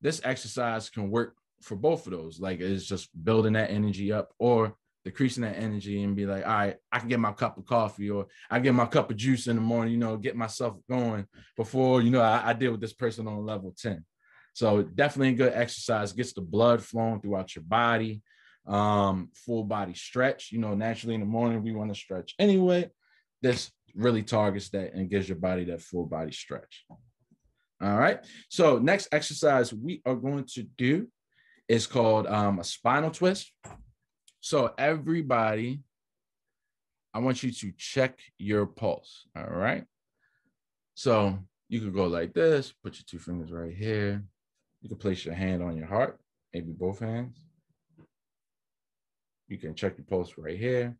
this exercise can work for both of those. Like it's just building that energy up or decreasing that energy and be like, all right, I can get my cup of coffee or I get my cup of juice in the morning, you know, get myself going before, you know, I, I deal with this person on level 10. So definitely a good exercise, gets the blood flowing throughout your body. Um, full body stretch. You know, naturally in the morning we want to stretch anyway. This really targets that and gives your body that full body stretch. All right. So next exercise we are going to do is called um, a spinal twist. So everybody, I want you to check your pulse. All right. So you could go like this, put your two fingers right here. You can place your hand on your heart, maybe both hands. You can check your pulse right here.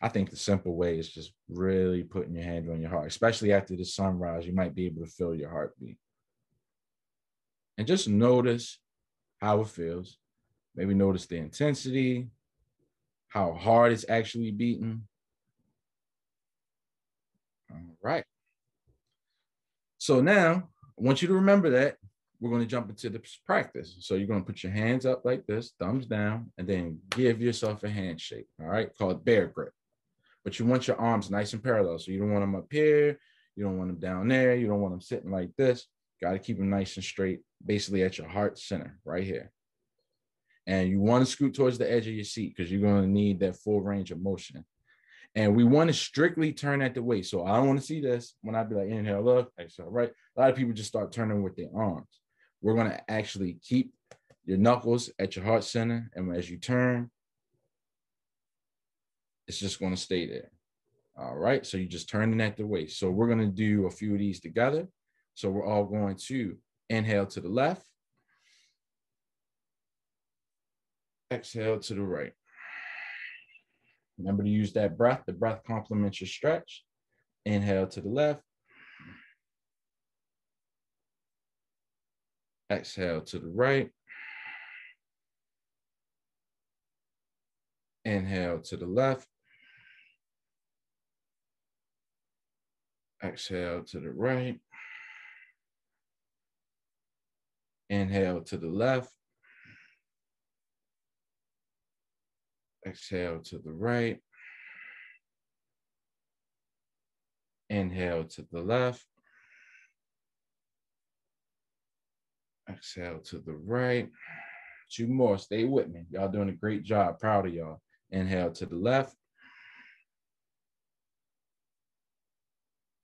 I think the simple way is just really putting your hand on your heart, especially after the sunrise. You might be able to feel your heartbeat and just notice how it feels. Maybe notice the intensity, how hard it's actually beating. All right. So now I want you to remember that we're going to jump into the practice. So you're going to put your hands up like this, thumbs down, and then give yourself a handshake. All right, called bear grip. But you want your arms nice and parallel. So you don't want them up here, you don't want them down there, you don't want them sitting like this. Got to keep them nice and straight, basically at your heart center, right here. And you want to scoot towards the edge of your seat because you're going to need that full range of motion. And we want to strictly turn at the waist. So I don't want to see this when I be like, inhale, look, exhale, right? A lot of people just start turning with their arms. We're going to actually keep your knuckles at your heart center. And as you turn, it's just going to stay there. All right. So you're just turning at the waist. So we're going to do a few of these together. So we're all going to inhale to the left, exhale to the right. Remember to use that breath. The breath complements your stretch. Inhale to the left. Exhale to the right. Inhale to the left. Exhale to the right. Inhale to the left. Exhale to the right. Inhale to the left. Exhale to the right. Two more. Stay with me. Y'all doing a great job. Proud of y'all. Inhale to the left.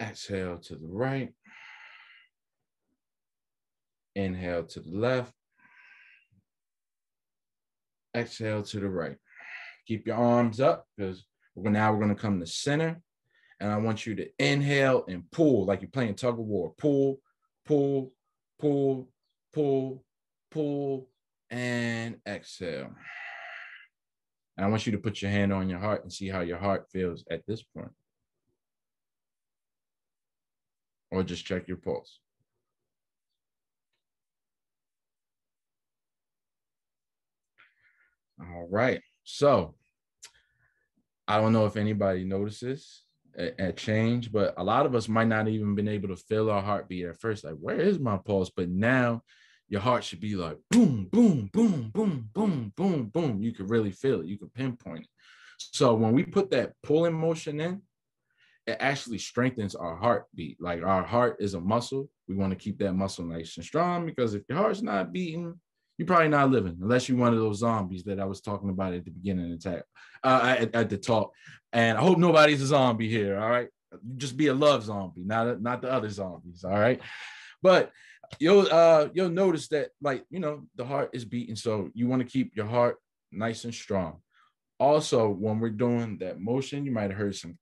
Exhale to the right. Inhale to the left. Exhale to the right. Keep your arms up because now we're going to come to center. And I want you to inhale and pull like you're playing tug of war. Pull, pull, pull, pull, pull, and exhale. And I want you to put your hand on your heart and see how your heart feels at this point. Or just check your pulse. All right. So I don't know if anybody notices a, a, change, but a lot of us might not even been able to feel our heartbeat at first. Like, where is my pulse? But now your heart should be like boom, boom, boom, boom, boom, boom, boom. You can really feel it. You can pinpoint it. So when we put that pulling motion in, it actually strengthens our heartbeat. Like our heart is a muscle. We want to keep that muscle nice and strong because if your heart's not beating, you're probably not living unless you're one of those zombies that I was talking about at the beginning of the tag, uh, at, at the talk. And I hope nobody's a zombie here. All right, just be a love zombie, not not the other zombies. All right, but you'll uh you'll notice that like you know the heart is beating, so you want to keep your heart nice and strong. Also, when we're doing that motion, you might have heard some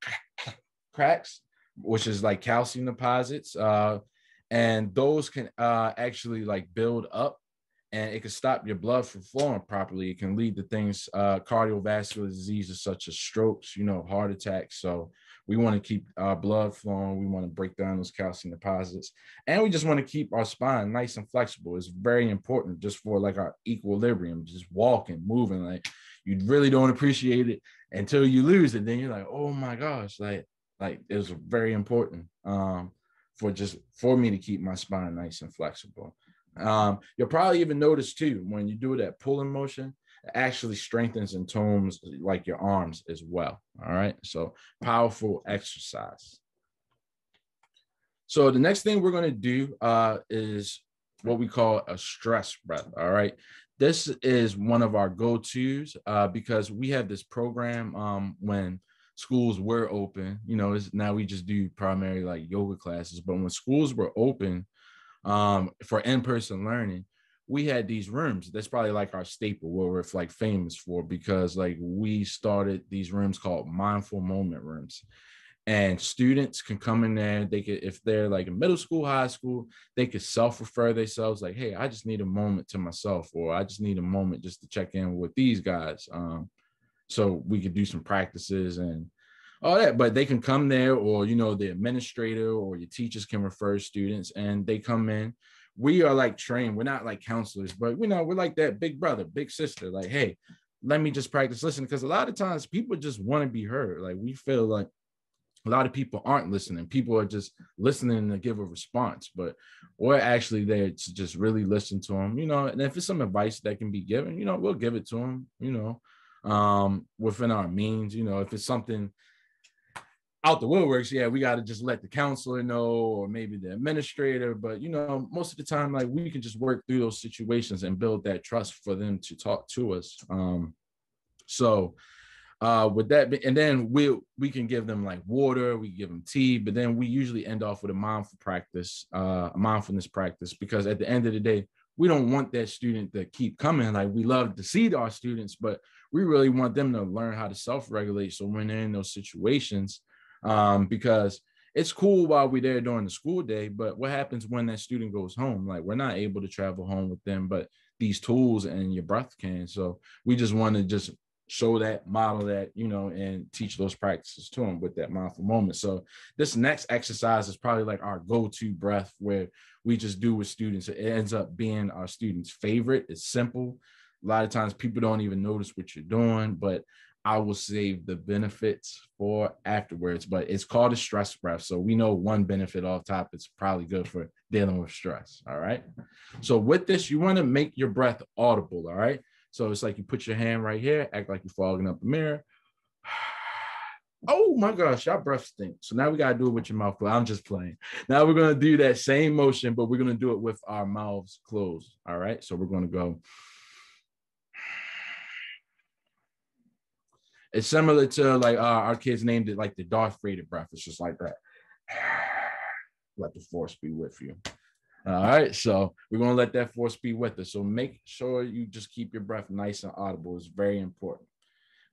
(coughs) cracks, which is like calcium deposits. Uh, and those can uh, actually like build up and it can stop your blood from flowing properly. It can lead to things, uh, cardiovascular diseases such as strokes, you know, heart attacks. So we want to keep our blood flowing. We want to break down those calcium deposits, and we just want to keep our spine nice and flexible. It's very important just for like our equilibrium, just walking, moving. Like you really don't appreciate it until you lose it. Then you're like, oh my gosh, like like it was very important um, for just for me to keep my spine nice and flexible. Um, you'll probably even notice too when you do that pulling motion, actually strengthens and tones like your arms as well. All right. So powerful exercise. So the next thing we're going to do uh, is what we call a stress breath. All right. This is one of our go-tos uh, because we have this program um, when schools were open. You know, now we just do primarily like yoga classes, but when schools were open, um, for in-person learning, we had these rooms. That's probably like our staple, what we're like famous for, because like we started these rooms called mindful moment rooms. And students can come in there. They could, if they're like in middle school, high school, they could self-refer themselves, like, hey, I just need a moment to myself, or I just need a moment just to check in with these guys. Um, so we could do some practices and all that but they can come there or you know the administrator or your teachers can refer students and they come in we are like trained. We're not like counselors but you know we're like that big brother big sister like hey let me just practice listening because a lot of times people just want to be heard. Like we feel like a lot of people aren't listening. People are just listening to give a response but we're actually there to just really listen to them you know and if it's some advice that can be given you know we'll give it to them you know um within our means you know if it's something out the woodworks, yeah, we got to just let the counselor know or maybe the administrator. But you know, most of the time, like we can just work through those situations and build that trust for them to talk to us. Um, so uh with that be, and then we we can give them like water we give them tea but then we usually end off with a mindful practice uh a mindfulness practice because at the end of the day we don't want that student to keep coming like we love to see our students but we really want them to learn how to self-regulate so when they're in those situations um, because it's cool while we're there during the school day, but what happens when that student goes home? Like we're not able to travel home with them, but these tools and your breath can. So we just want to just show that, model that, you know, and teach those practices to them with that mindful moment. So this next exercise is probably like our go-to breath where we just do with students. It ends up being our students' favorite. It's simple. A lot of times people don't even notice what you're doing, but I will save the benefits for afterwards, but it's called a stress breath. So we know one benefit off top, it's probably good for dealing with stress. All right. So with this, you want to make your breath audible. All right. So it's like you put your hand right here, act like you're fogging up a mirror. (sighs) Oh my gosh, your breath stinks. So now we got to do it with your mouth closed. I'm just playing. Now we're going to do that same motion, but we're going to do it with our mouths closed. All right. So we're going to go. It's similar to like uh, our kids named it like the Darth Vader breath. It's just like that. (sighs) Let the force be with you. All right, so we're gonna let that force be with us. So make sure you just keep your breath nice and audible. It's very important.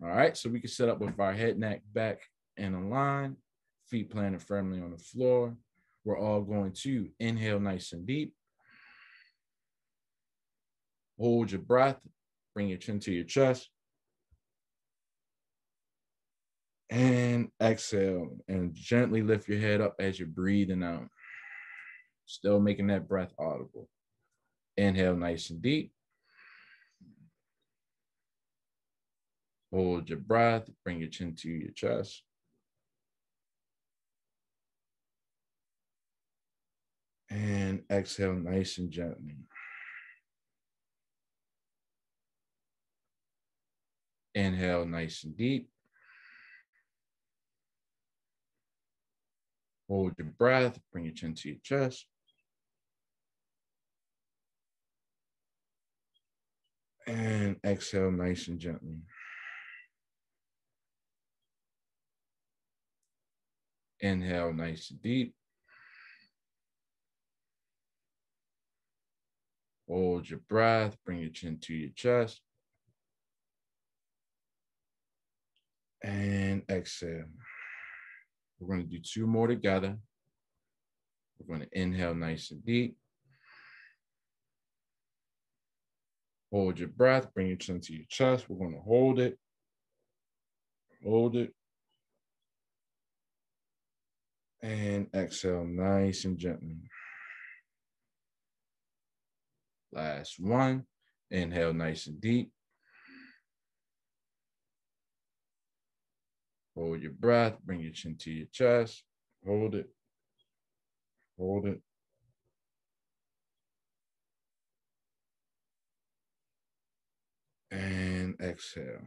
All right, so we can set up with our head, neck, back, in a line, feet planted firmly on the floor. We're all going to inhale nice and deep. Hold your breath, bring your chin to your chest. And exhale and gently lift your head up as you're breathing out. Still making that breath audible. Inhale nice and deep. Hold your breath, bring your chin to your chest. And exhale nice and gently. Inhale nice and deep. Hold your breath, bring your chin to your chest. And exhale nice and gently. Inhale nice and deep. Hold your breath, bring your chin to your chest. And exhale. We're going to do two more together. We're going to inhale nice and deep. Hold your breath, bring your chin to your chest. We're going to hold it, hold it, and exhale nice and gently. Last one. Inhale nice and deep. Hold your breath, bring your chin to your chest. Hold it, hold it, and exhale.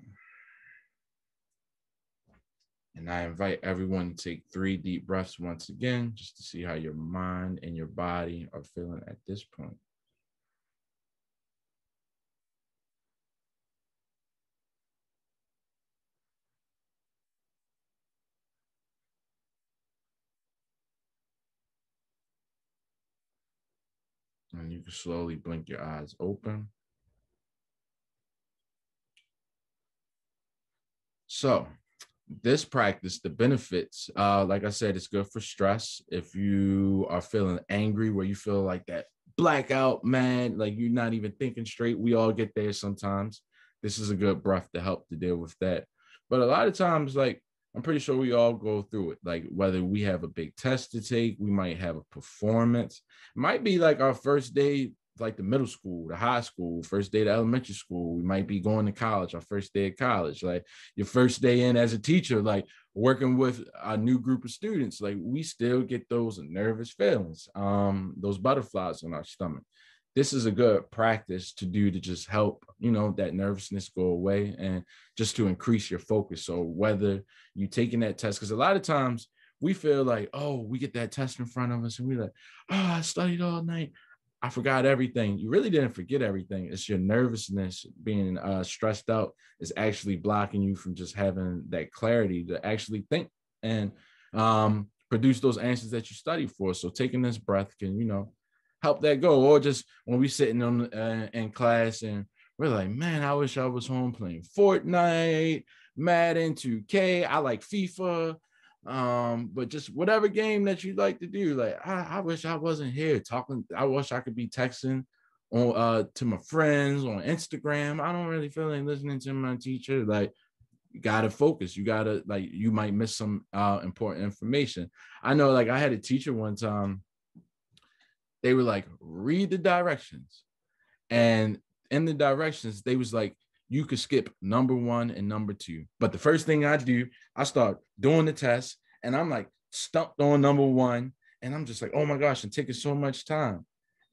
And I invite everyone to take three deep breaths once again, just to see how your mind and your body are feeling at this point. And you can slowly blink your eyes open. So, this practice, the benefits, uh, like I said, it's good for stress. If you are feeling angry, where you feel like that blackout, man, like you're not even thinking straight, we all get there sometimes. This is a good breath to help to deal with that. But a lot of times, like I'm pretty sure we all go through it. Like whether we have a big test to take, we might have a performance. It might be like our first day, like the middle school, the high school, first day to elementary school. We might be going to college, our first day of college, like your first day in as a teacher, like working with a new group of students. Like we still get those nervous feelings, um, those butterflies in our stomach this is a good practice to do to just help you know that nervousness go away and just to increase your focus. So whether you're taking that test because a lot of times we feel like oh we get that test in front of us and we're like oh i studied all night. I forgot everything. You really didn't forget everything. It's your nervousness being uh, stressed out is actually blocking you from just having that clarity to actually think and um, produce those answers that you study for. So taking this breath can you know help that go. Or just when we sitting on uh, in class and we're like, man, I wish I was home playing Fortnite, Madden 2K. I like FIFA. Um, but just whatever game that you like to do, like I, I wish I wasn't here talking. I wish I could be texting on uh to my friends on Instagram. I don't really feel like listening to my teacher. Like you gotta focus. You gotta like you might miss some uh important information. I know like I had a teacher one time they were like, read the directions. And in the directions, they was like, you could skip number one and number two. But the first thing I do, I start doing the test and I'm like stumped on number one. And I'm just like, oh my gosh, and taking so much time.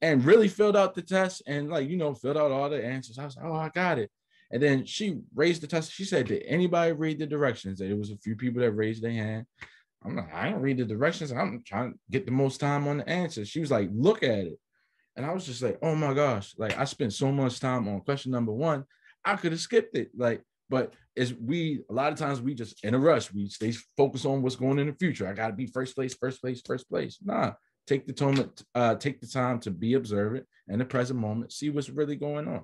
And really filled out the test and like, you know, filled out all the answers. I was like, oh, I got it. And then she raised the test. She said, Did anybody read the directions? And it was a few people that raised their hand. I'm like, I don't read the directions. I'm trying to get the most time on the answer. She was like, look at it. And I was just like, oh my gosh, like I spent so much time on question number one. I could have skipped it. Like, but as we a lot of times we just in a rush, we stay focused on what's going in the future. I gotta be first place, first place, first place. Nah, take the time, uh, take the time to be observant in the present moment, see what's really going on.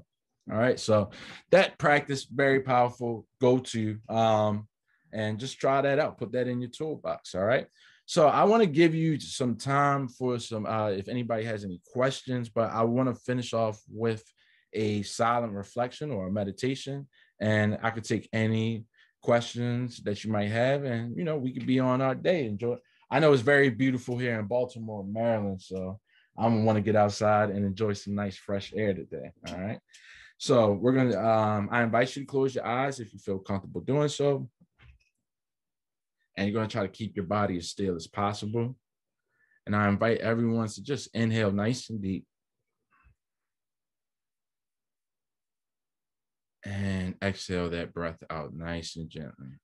All right. So that practice, very powerful. Go to um and just try that out. Put that in your toolbox. All right. So I want to give you some time for some, uh, if anybody has any questions, but I want to finish off with a silent reflection or a meditation. And I could take any questions that you might have, and you know, we could be on our day. Enjoy. I know it's very beautiful here in Baltimore, Maryland. So I'm gonna want to get outside and enjoy some nice fresh air today. All right. So we're gonna um, I invite you to close your eyes if you feel comfortable doing so and you're going to try to keep your body as still as possible. And I invite everyone to just inhale nice and deep. And exhale that breath out nice and gently.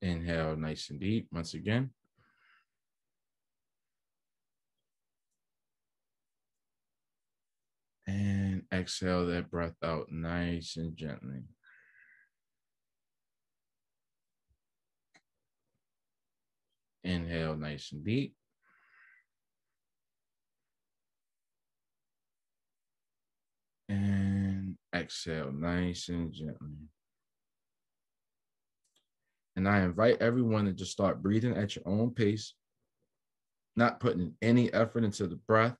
Inhale nice and deep once again. And exhale that breath out nice and gently. Inhale nice and deep. And exhale nice and gently. And I invite everyone to just start breathing at your own pace, not putting any effort into the breath,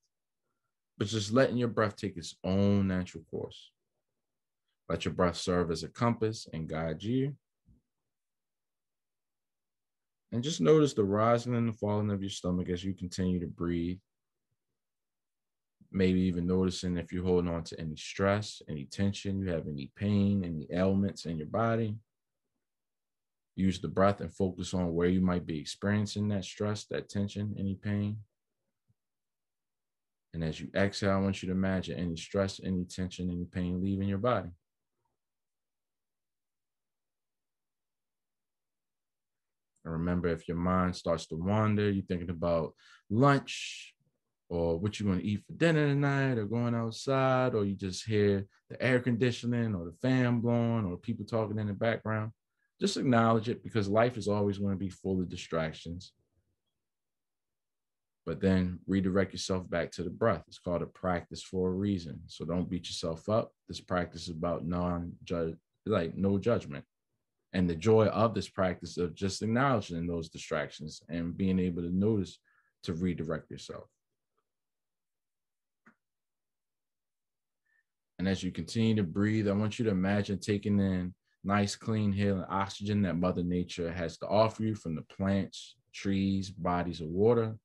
but just letting your breath take its own natural course. Let your breath serve as a compass and guide you. And just notice the rising and the falling of your stomach as you continue to breathe. Maybe even noticing if you're holding on to any stress, any tension, you have any pain, any ailments in your body. Use the breath and focus on where you might be experiencing that stress, that tension, any pain. And as you exhale, I want you to imagine any stress, any tension, any pain leaving your body. And remember, if your mind starts to wander, you're thinking about lunch or what you want to eat for dinner tonight or going outside, or you just hear the air conditioning or the fan blowing or people talking in the background, just acknowledge it because life is always going to be full of distractions. But then redirect yourself back to the breath. It's called a practice for a reason. So don't beat yourself up. This practice is about non-judge, like no judgment and the joy of this practice of just acknowledging those distractions and being able to notice to redirect yourself. And as you continue to breathe, I want you to imagine taking in nice, clean, healing oxygen that Mother Nature has to offer you from the plants, trees, bodies of water.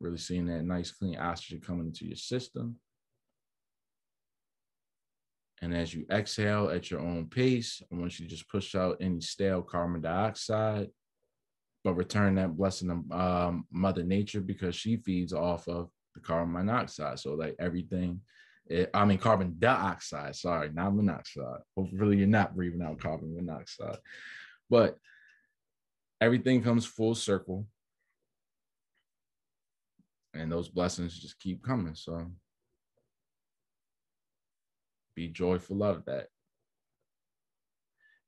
Really seeing that nice, clean oxygen coming into your system. And as you exhale at your own pace, I want you to just push out any stale carbon dioxide, but return that blessing of um, Mother Nature because she feeds off of the carbon monoxide. So, like everything, it, I mean, carbon dioxide, sorry, not monoxide. Hopefully, you're not breathing out carbon monoxide. But everything comes full circle. And those blessings just keep coming. So, be joyful of that.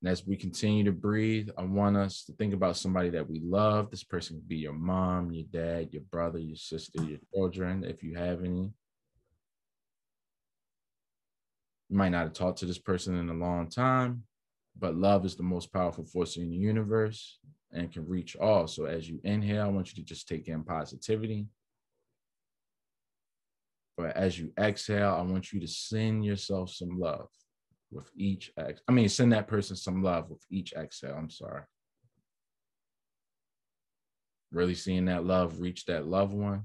And as we continue to breathe, I want us to think about somebody that we love. This person could be your mom, your dad, your brother, your sister, your children, if you have any. You might not have talked to this person in a long time, but love is the most powerful force in the universe and can reach all. So as you inhale, I want you to just take in positivity. But as you exhale, I want you to send yourself some love with each ex. I mean, send that person some love with each exhale. I'm sorry. Really seeing that love reach that loved one.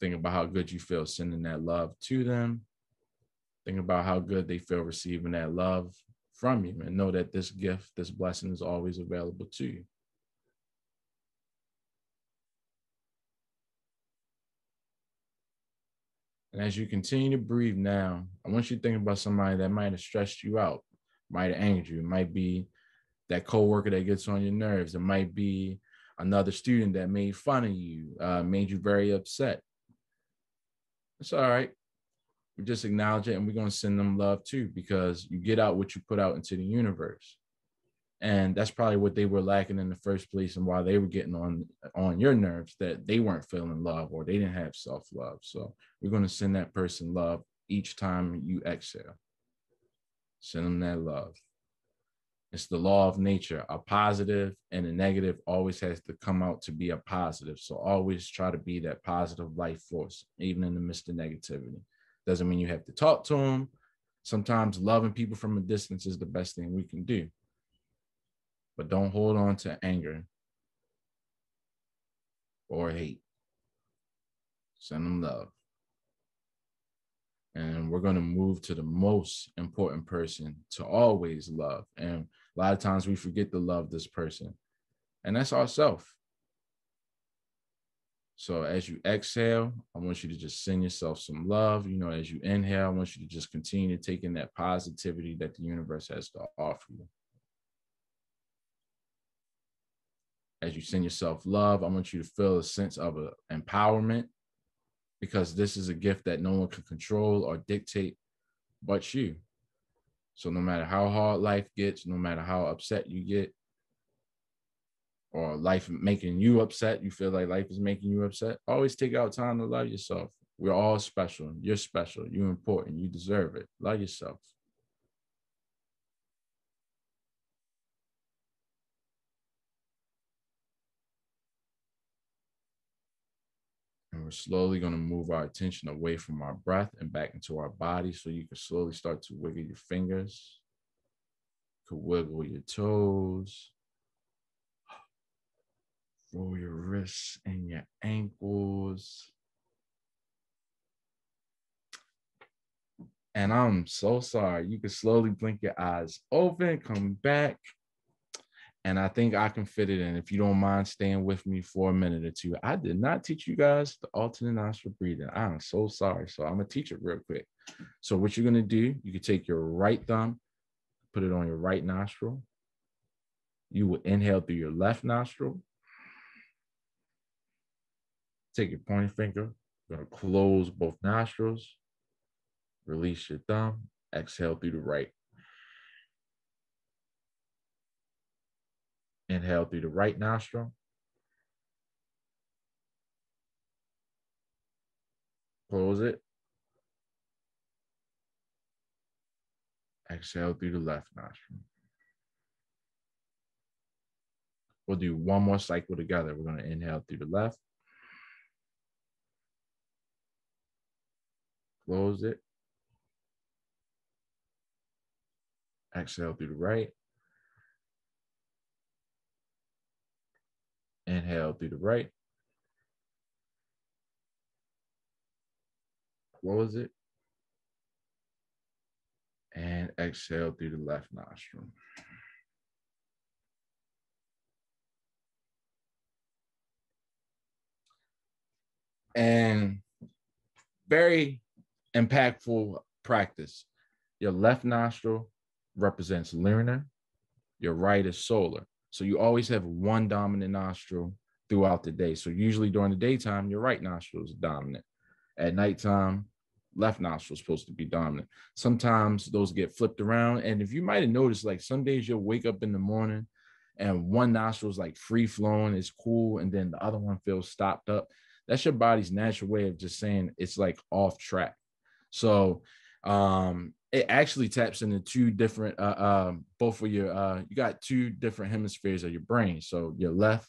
Think about how good you feel sending that love to them. Think about how good they feel receiving that love from you and know that this gift, this blessing is always available to you. And as you continue to breathe now, I want you to think about somebody that might have stressed you out, might have angered you. It might be that coworker that gets on your nerves. It might be another student that made fun of you, uh, made you very upset. It's all right. We just acknowledge it and we're going to send them love too, because you get out what you put out into the universe and that's probably what they were lacking in the first place and why they were getting on on your nerves that they weren't feeling love or they didn't have self-love so we're going to send that person love each time you exhale. Send them that love. It's the law of nature. A positive and a negative always has to come out to be a positive. So always try to be that positive life force even in the midst of negativity. Doesn't mean you have to talk to them sometimes loving people from a distance is the best thing we can do but don't hold on to anger or hate. Send them love. And we're going to move to the most important person to always love. And a lot of times we forget to love this person, and that's ourself. So as you exhale, I want you to just send yourself some love. You know, as you inhale, I want you to just continue to take in that positivity that the universe has to offer you. As you send yourself love, I want you to feel a sense of uh, empowerment because this is a gift that no one can control or dictate but you. So no matter how hard life gets, no matter how upset you get, or life making you upset, you feel like life is making you upset, always take out time to love yourself. We're all special. You're special. You're important. You deserve it. Love yourself. We're slowly going to move our attention away from our breath and back into our body. So you can slowly start to wiggle your fingers, you can wiggle your toes, (sighs) roll your wrists and your ankles. And I'm so sorry. You can slowly blink your eyes open, come back and I think I can fit it in. If you don't mind staying with me for a minute or two, I did not teach you guys the alternate nostril breathing. I'm so sorry. So I'm gonna teach it real quick. So what you're gonna do, you can take your right thumb, put it on your right nostril. You will inhale through your left nostril. Take your pointer finger, you're gonna close both nostrils, release your thumb, exhale through the right. Inhale through the right nostril. Close it. Exhale through the left nostril. We'll do one more cycle together. We're going to inhale through the left. Close it. Exhale through the right. Inhale through the right. Close it. And exhale through the left nostril. And very impactful practice. Your left nostril represents lunar, your right is solar. So you always have one dominant nostril throughout the day. So usually during the daytime, your right nostril is dominant. At nighttime, left nostril is supposed to be dominant. Sometimes those get flipped around. And if you might have noticed, like some days you'll wake up in the morning and one nostril is like free flowing, it's cool, and then the other one feels stopped up. That's your body's natural way of just saying it's like off track. So um it actually taps into two different uh um both of your uh you got two different hemispheres of your brain. So your left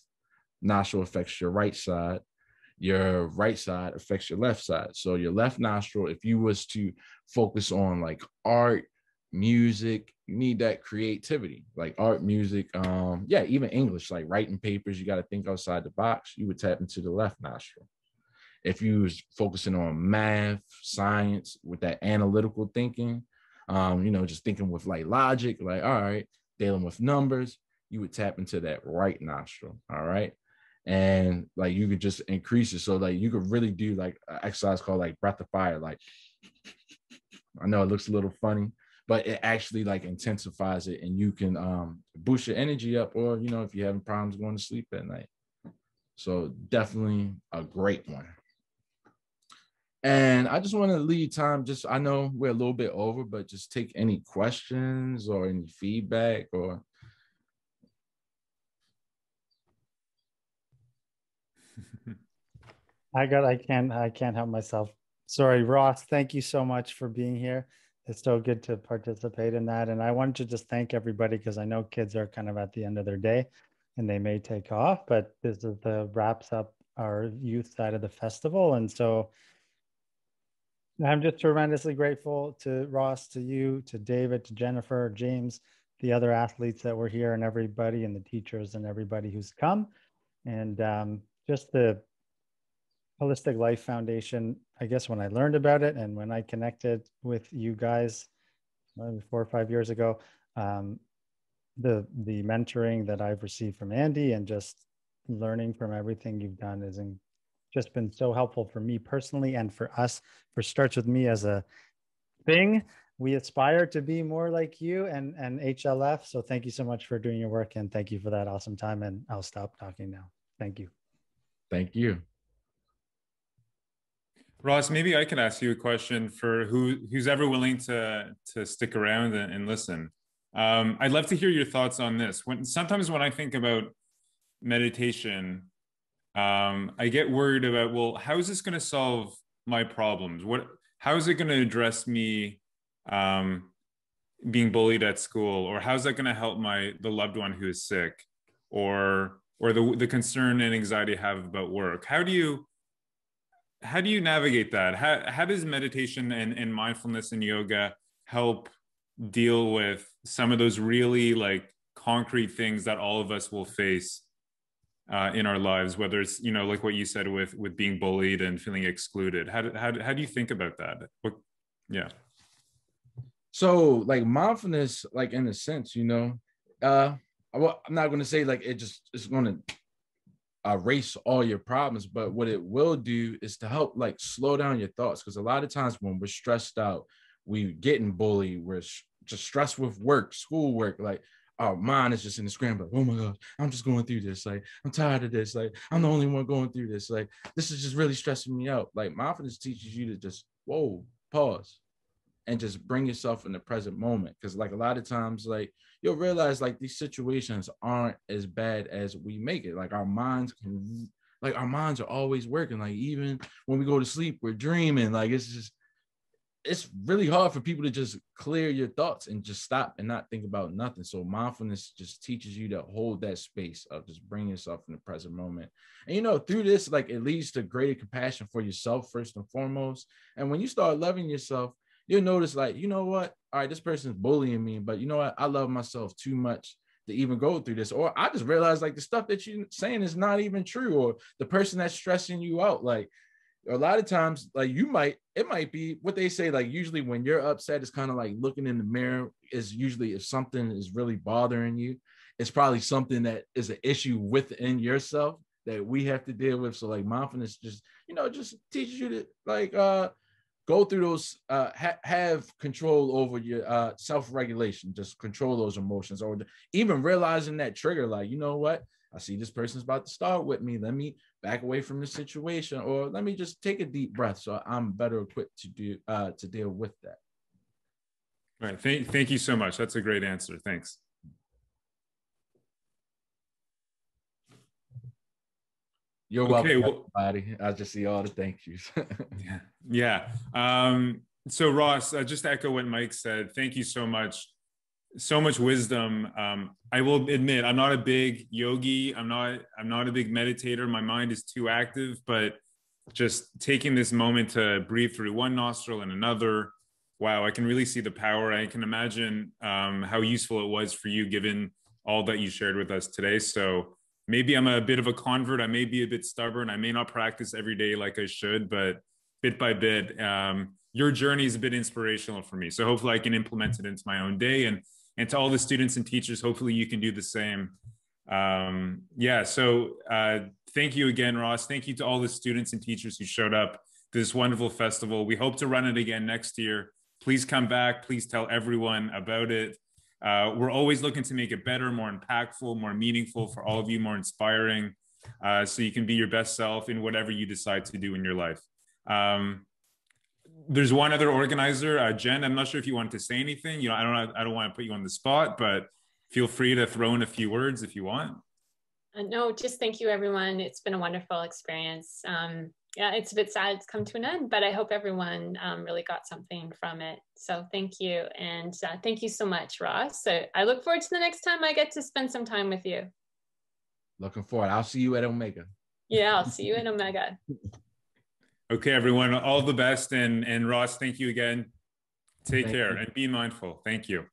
nostril affects your right side. Your right side affects your left side. So your left nostril if you was to focus on like art music you need that creativity. Like art music um yeah even english like writing papers you got to think outside the box you would tap into the left nostril if you was focusing on math, science, with that analytical thinking, um, you know, just thinking with like logic, like, all right, dealing with numbers, you would tap into that right nostril. All right. And like you could just increase it. So like you could really do like an exercise called like breath of fire. Like (laughs) I know it looks a little funny, but it actually like intensifies it and you can um boost your energy up or you know if you're having problems going to sleep at night. So definitely a great one. And I just want to leave time. Just I know we're a little bit over, but just take any questions or any feedback or. I got. I can't. I can't help myself. Sorry, Ross. Thank you so much for being here. It's so good to participate in that. And I wanted to just thank everybody because I know kids are kind of at the end of their day, and they may take off. But this is the wraps up our youth side of the festival, and so I'm just tremendously grateful to Ross, to you, to David, to Jennifer, James, the other athletes that were here, and everybody, and the teachers, and everybody who's come. And um, just the Holistic Life Foundation, I guess when I learned about it and when I connected with you guys maybe four or five years ago, um, the the mentoring that I've received from Andy and just learning from everything you've done is in, just been so helpful for me personally and for us. For starts with me as a thing. We aspire to be more like you and and HLF. So thank you so much for doing your work and thank you for that awesome time. And I'll stop talking now. Thank you. Thank you. Ross, maybe I can ask you a question for who who's ever willing to to stick around and, and listen. Um, I'd love to hear your thoughts on this. When sometimes when I think about meditation, um, I get worried about well, how is this going to solve my problems? What how is it going to address me um, being bullied at school, or how's that going to help my the loved one who is sick, or or the the concern and anxiety I have about work? How do you how do you navigate that? How how does meditation and, and mindfulness and yoga help deal with some of those really like concrete things that all of us will face uh, in our lives, whether it's you know like what you said with with being bullied and feeling excluded. How do, how how do you think about that? What, yeah. So like mindfulness, like in a sense, you know, uh, well, I'm not going to say like it just it's going to erase all your problems, but what it will do is to help like slow down your thoughts because a lot of times when we're stressed out, we getting bullied, we're just stressed with work, schoolwork, like our mind is just in the scramble. Oh my God, I'm just going through this. Like, I'm tired of this. Like, I'm the only one going through this. Like, this is just really stressing me out. Like, mindfulness teaches you to just, whoa, pause and just bring yourself in the present moment. Cause like a lot of times, like you'll realize like these situations aren't as bad as we make it. Like our minds can like our minds are always working. Like even when we go to sleep, we're dreaming. Like it's just it's really hard for people to just clear your thoughts and just stop and not think about nothing. So mindfulness just teaches you to hold that space of just bring yourself in the present moment. And you know, through this, like it leads to greater compassion for yourself first and foremost. And when you start loving yourself, you'll notice like, you know what? All right, this person's bullying me, but you know what? I love myself too much to even go through this. Or I just realized like the stuff that you're saying is not even true, or the person that's stressing you out, like a lot of times like you might it might be what they say like usually when you're upset it's kind of like looking in the mirror is usually if something is really bothering you it's probably something that is an issue within yourself that we have to deal with. So like mindfulness just you know just teaches you to like uh go through those uh ha- have control over your uh self-regulation just control those emotions or even realizing that trigger like you know what I see this person's about to start with me. Let me back away from the situation, or let me just take a deep breath so I'm better equipped to do uh, to deal with that. All right. Thank, thank you so much. That's a great answer. Thanks. You're okay, welcome, well, everybody. I just see all the thank yous. (laughs) yeah. Yeah. Um, so Ross, uh, just to echo what Mike said, thank you so much so much wisdom. Um, I will admit I'm not a big yogi. I'm not I'm not a big meditator. My mind is too active, but just taking this moment to breathe through one nostril and another. Wow, I can really see the power. I can imagine um, how useful it was for you, given all that you shared with us today. So maybe I'm a bit of a convert. I may be a bit stubborn. I may not practice every day like I should, but bit by bit, um, your journey is a bit inspirational for me. So hopefully I can implement it into my own day and and to all the students and teachers, hopefully you can do the same. Um, yeah, so uh, thank you again, Ross. Thank you to all the students and teachers who showed up to this wonderful festival. We hope to run it again next year. Please come back. Please tell everyone about it. Uh, we're always looking to make it better, more impactful, more meaningful for all of you, more inspiring, uh, so you can be your best self in whatever you decide to do in your life. Um, there's one other organizer, uh, Jen. I'm not sure if you want to say anything. You know, I don't. I don't want to put you on the spot, but feel free to throw in a few words if you want. Uh, no, just thank you, everyone. It's been a wonderful experience. Um, yeah, it's a bit sad it's come to an end, but I hope everyone um, really got something from it. So thank you, and uh, thank you so much, Ross. So I look forward to the next time I get to spend some time with you. Looking forward. I'll see you at Omega. Yeah, I'll see you in Omega. (laughs) Okay, everyone, all the best. And, and Ross, thank you again. Take thank care you. and be mindful. Thank you.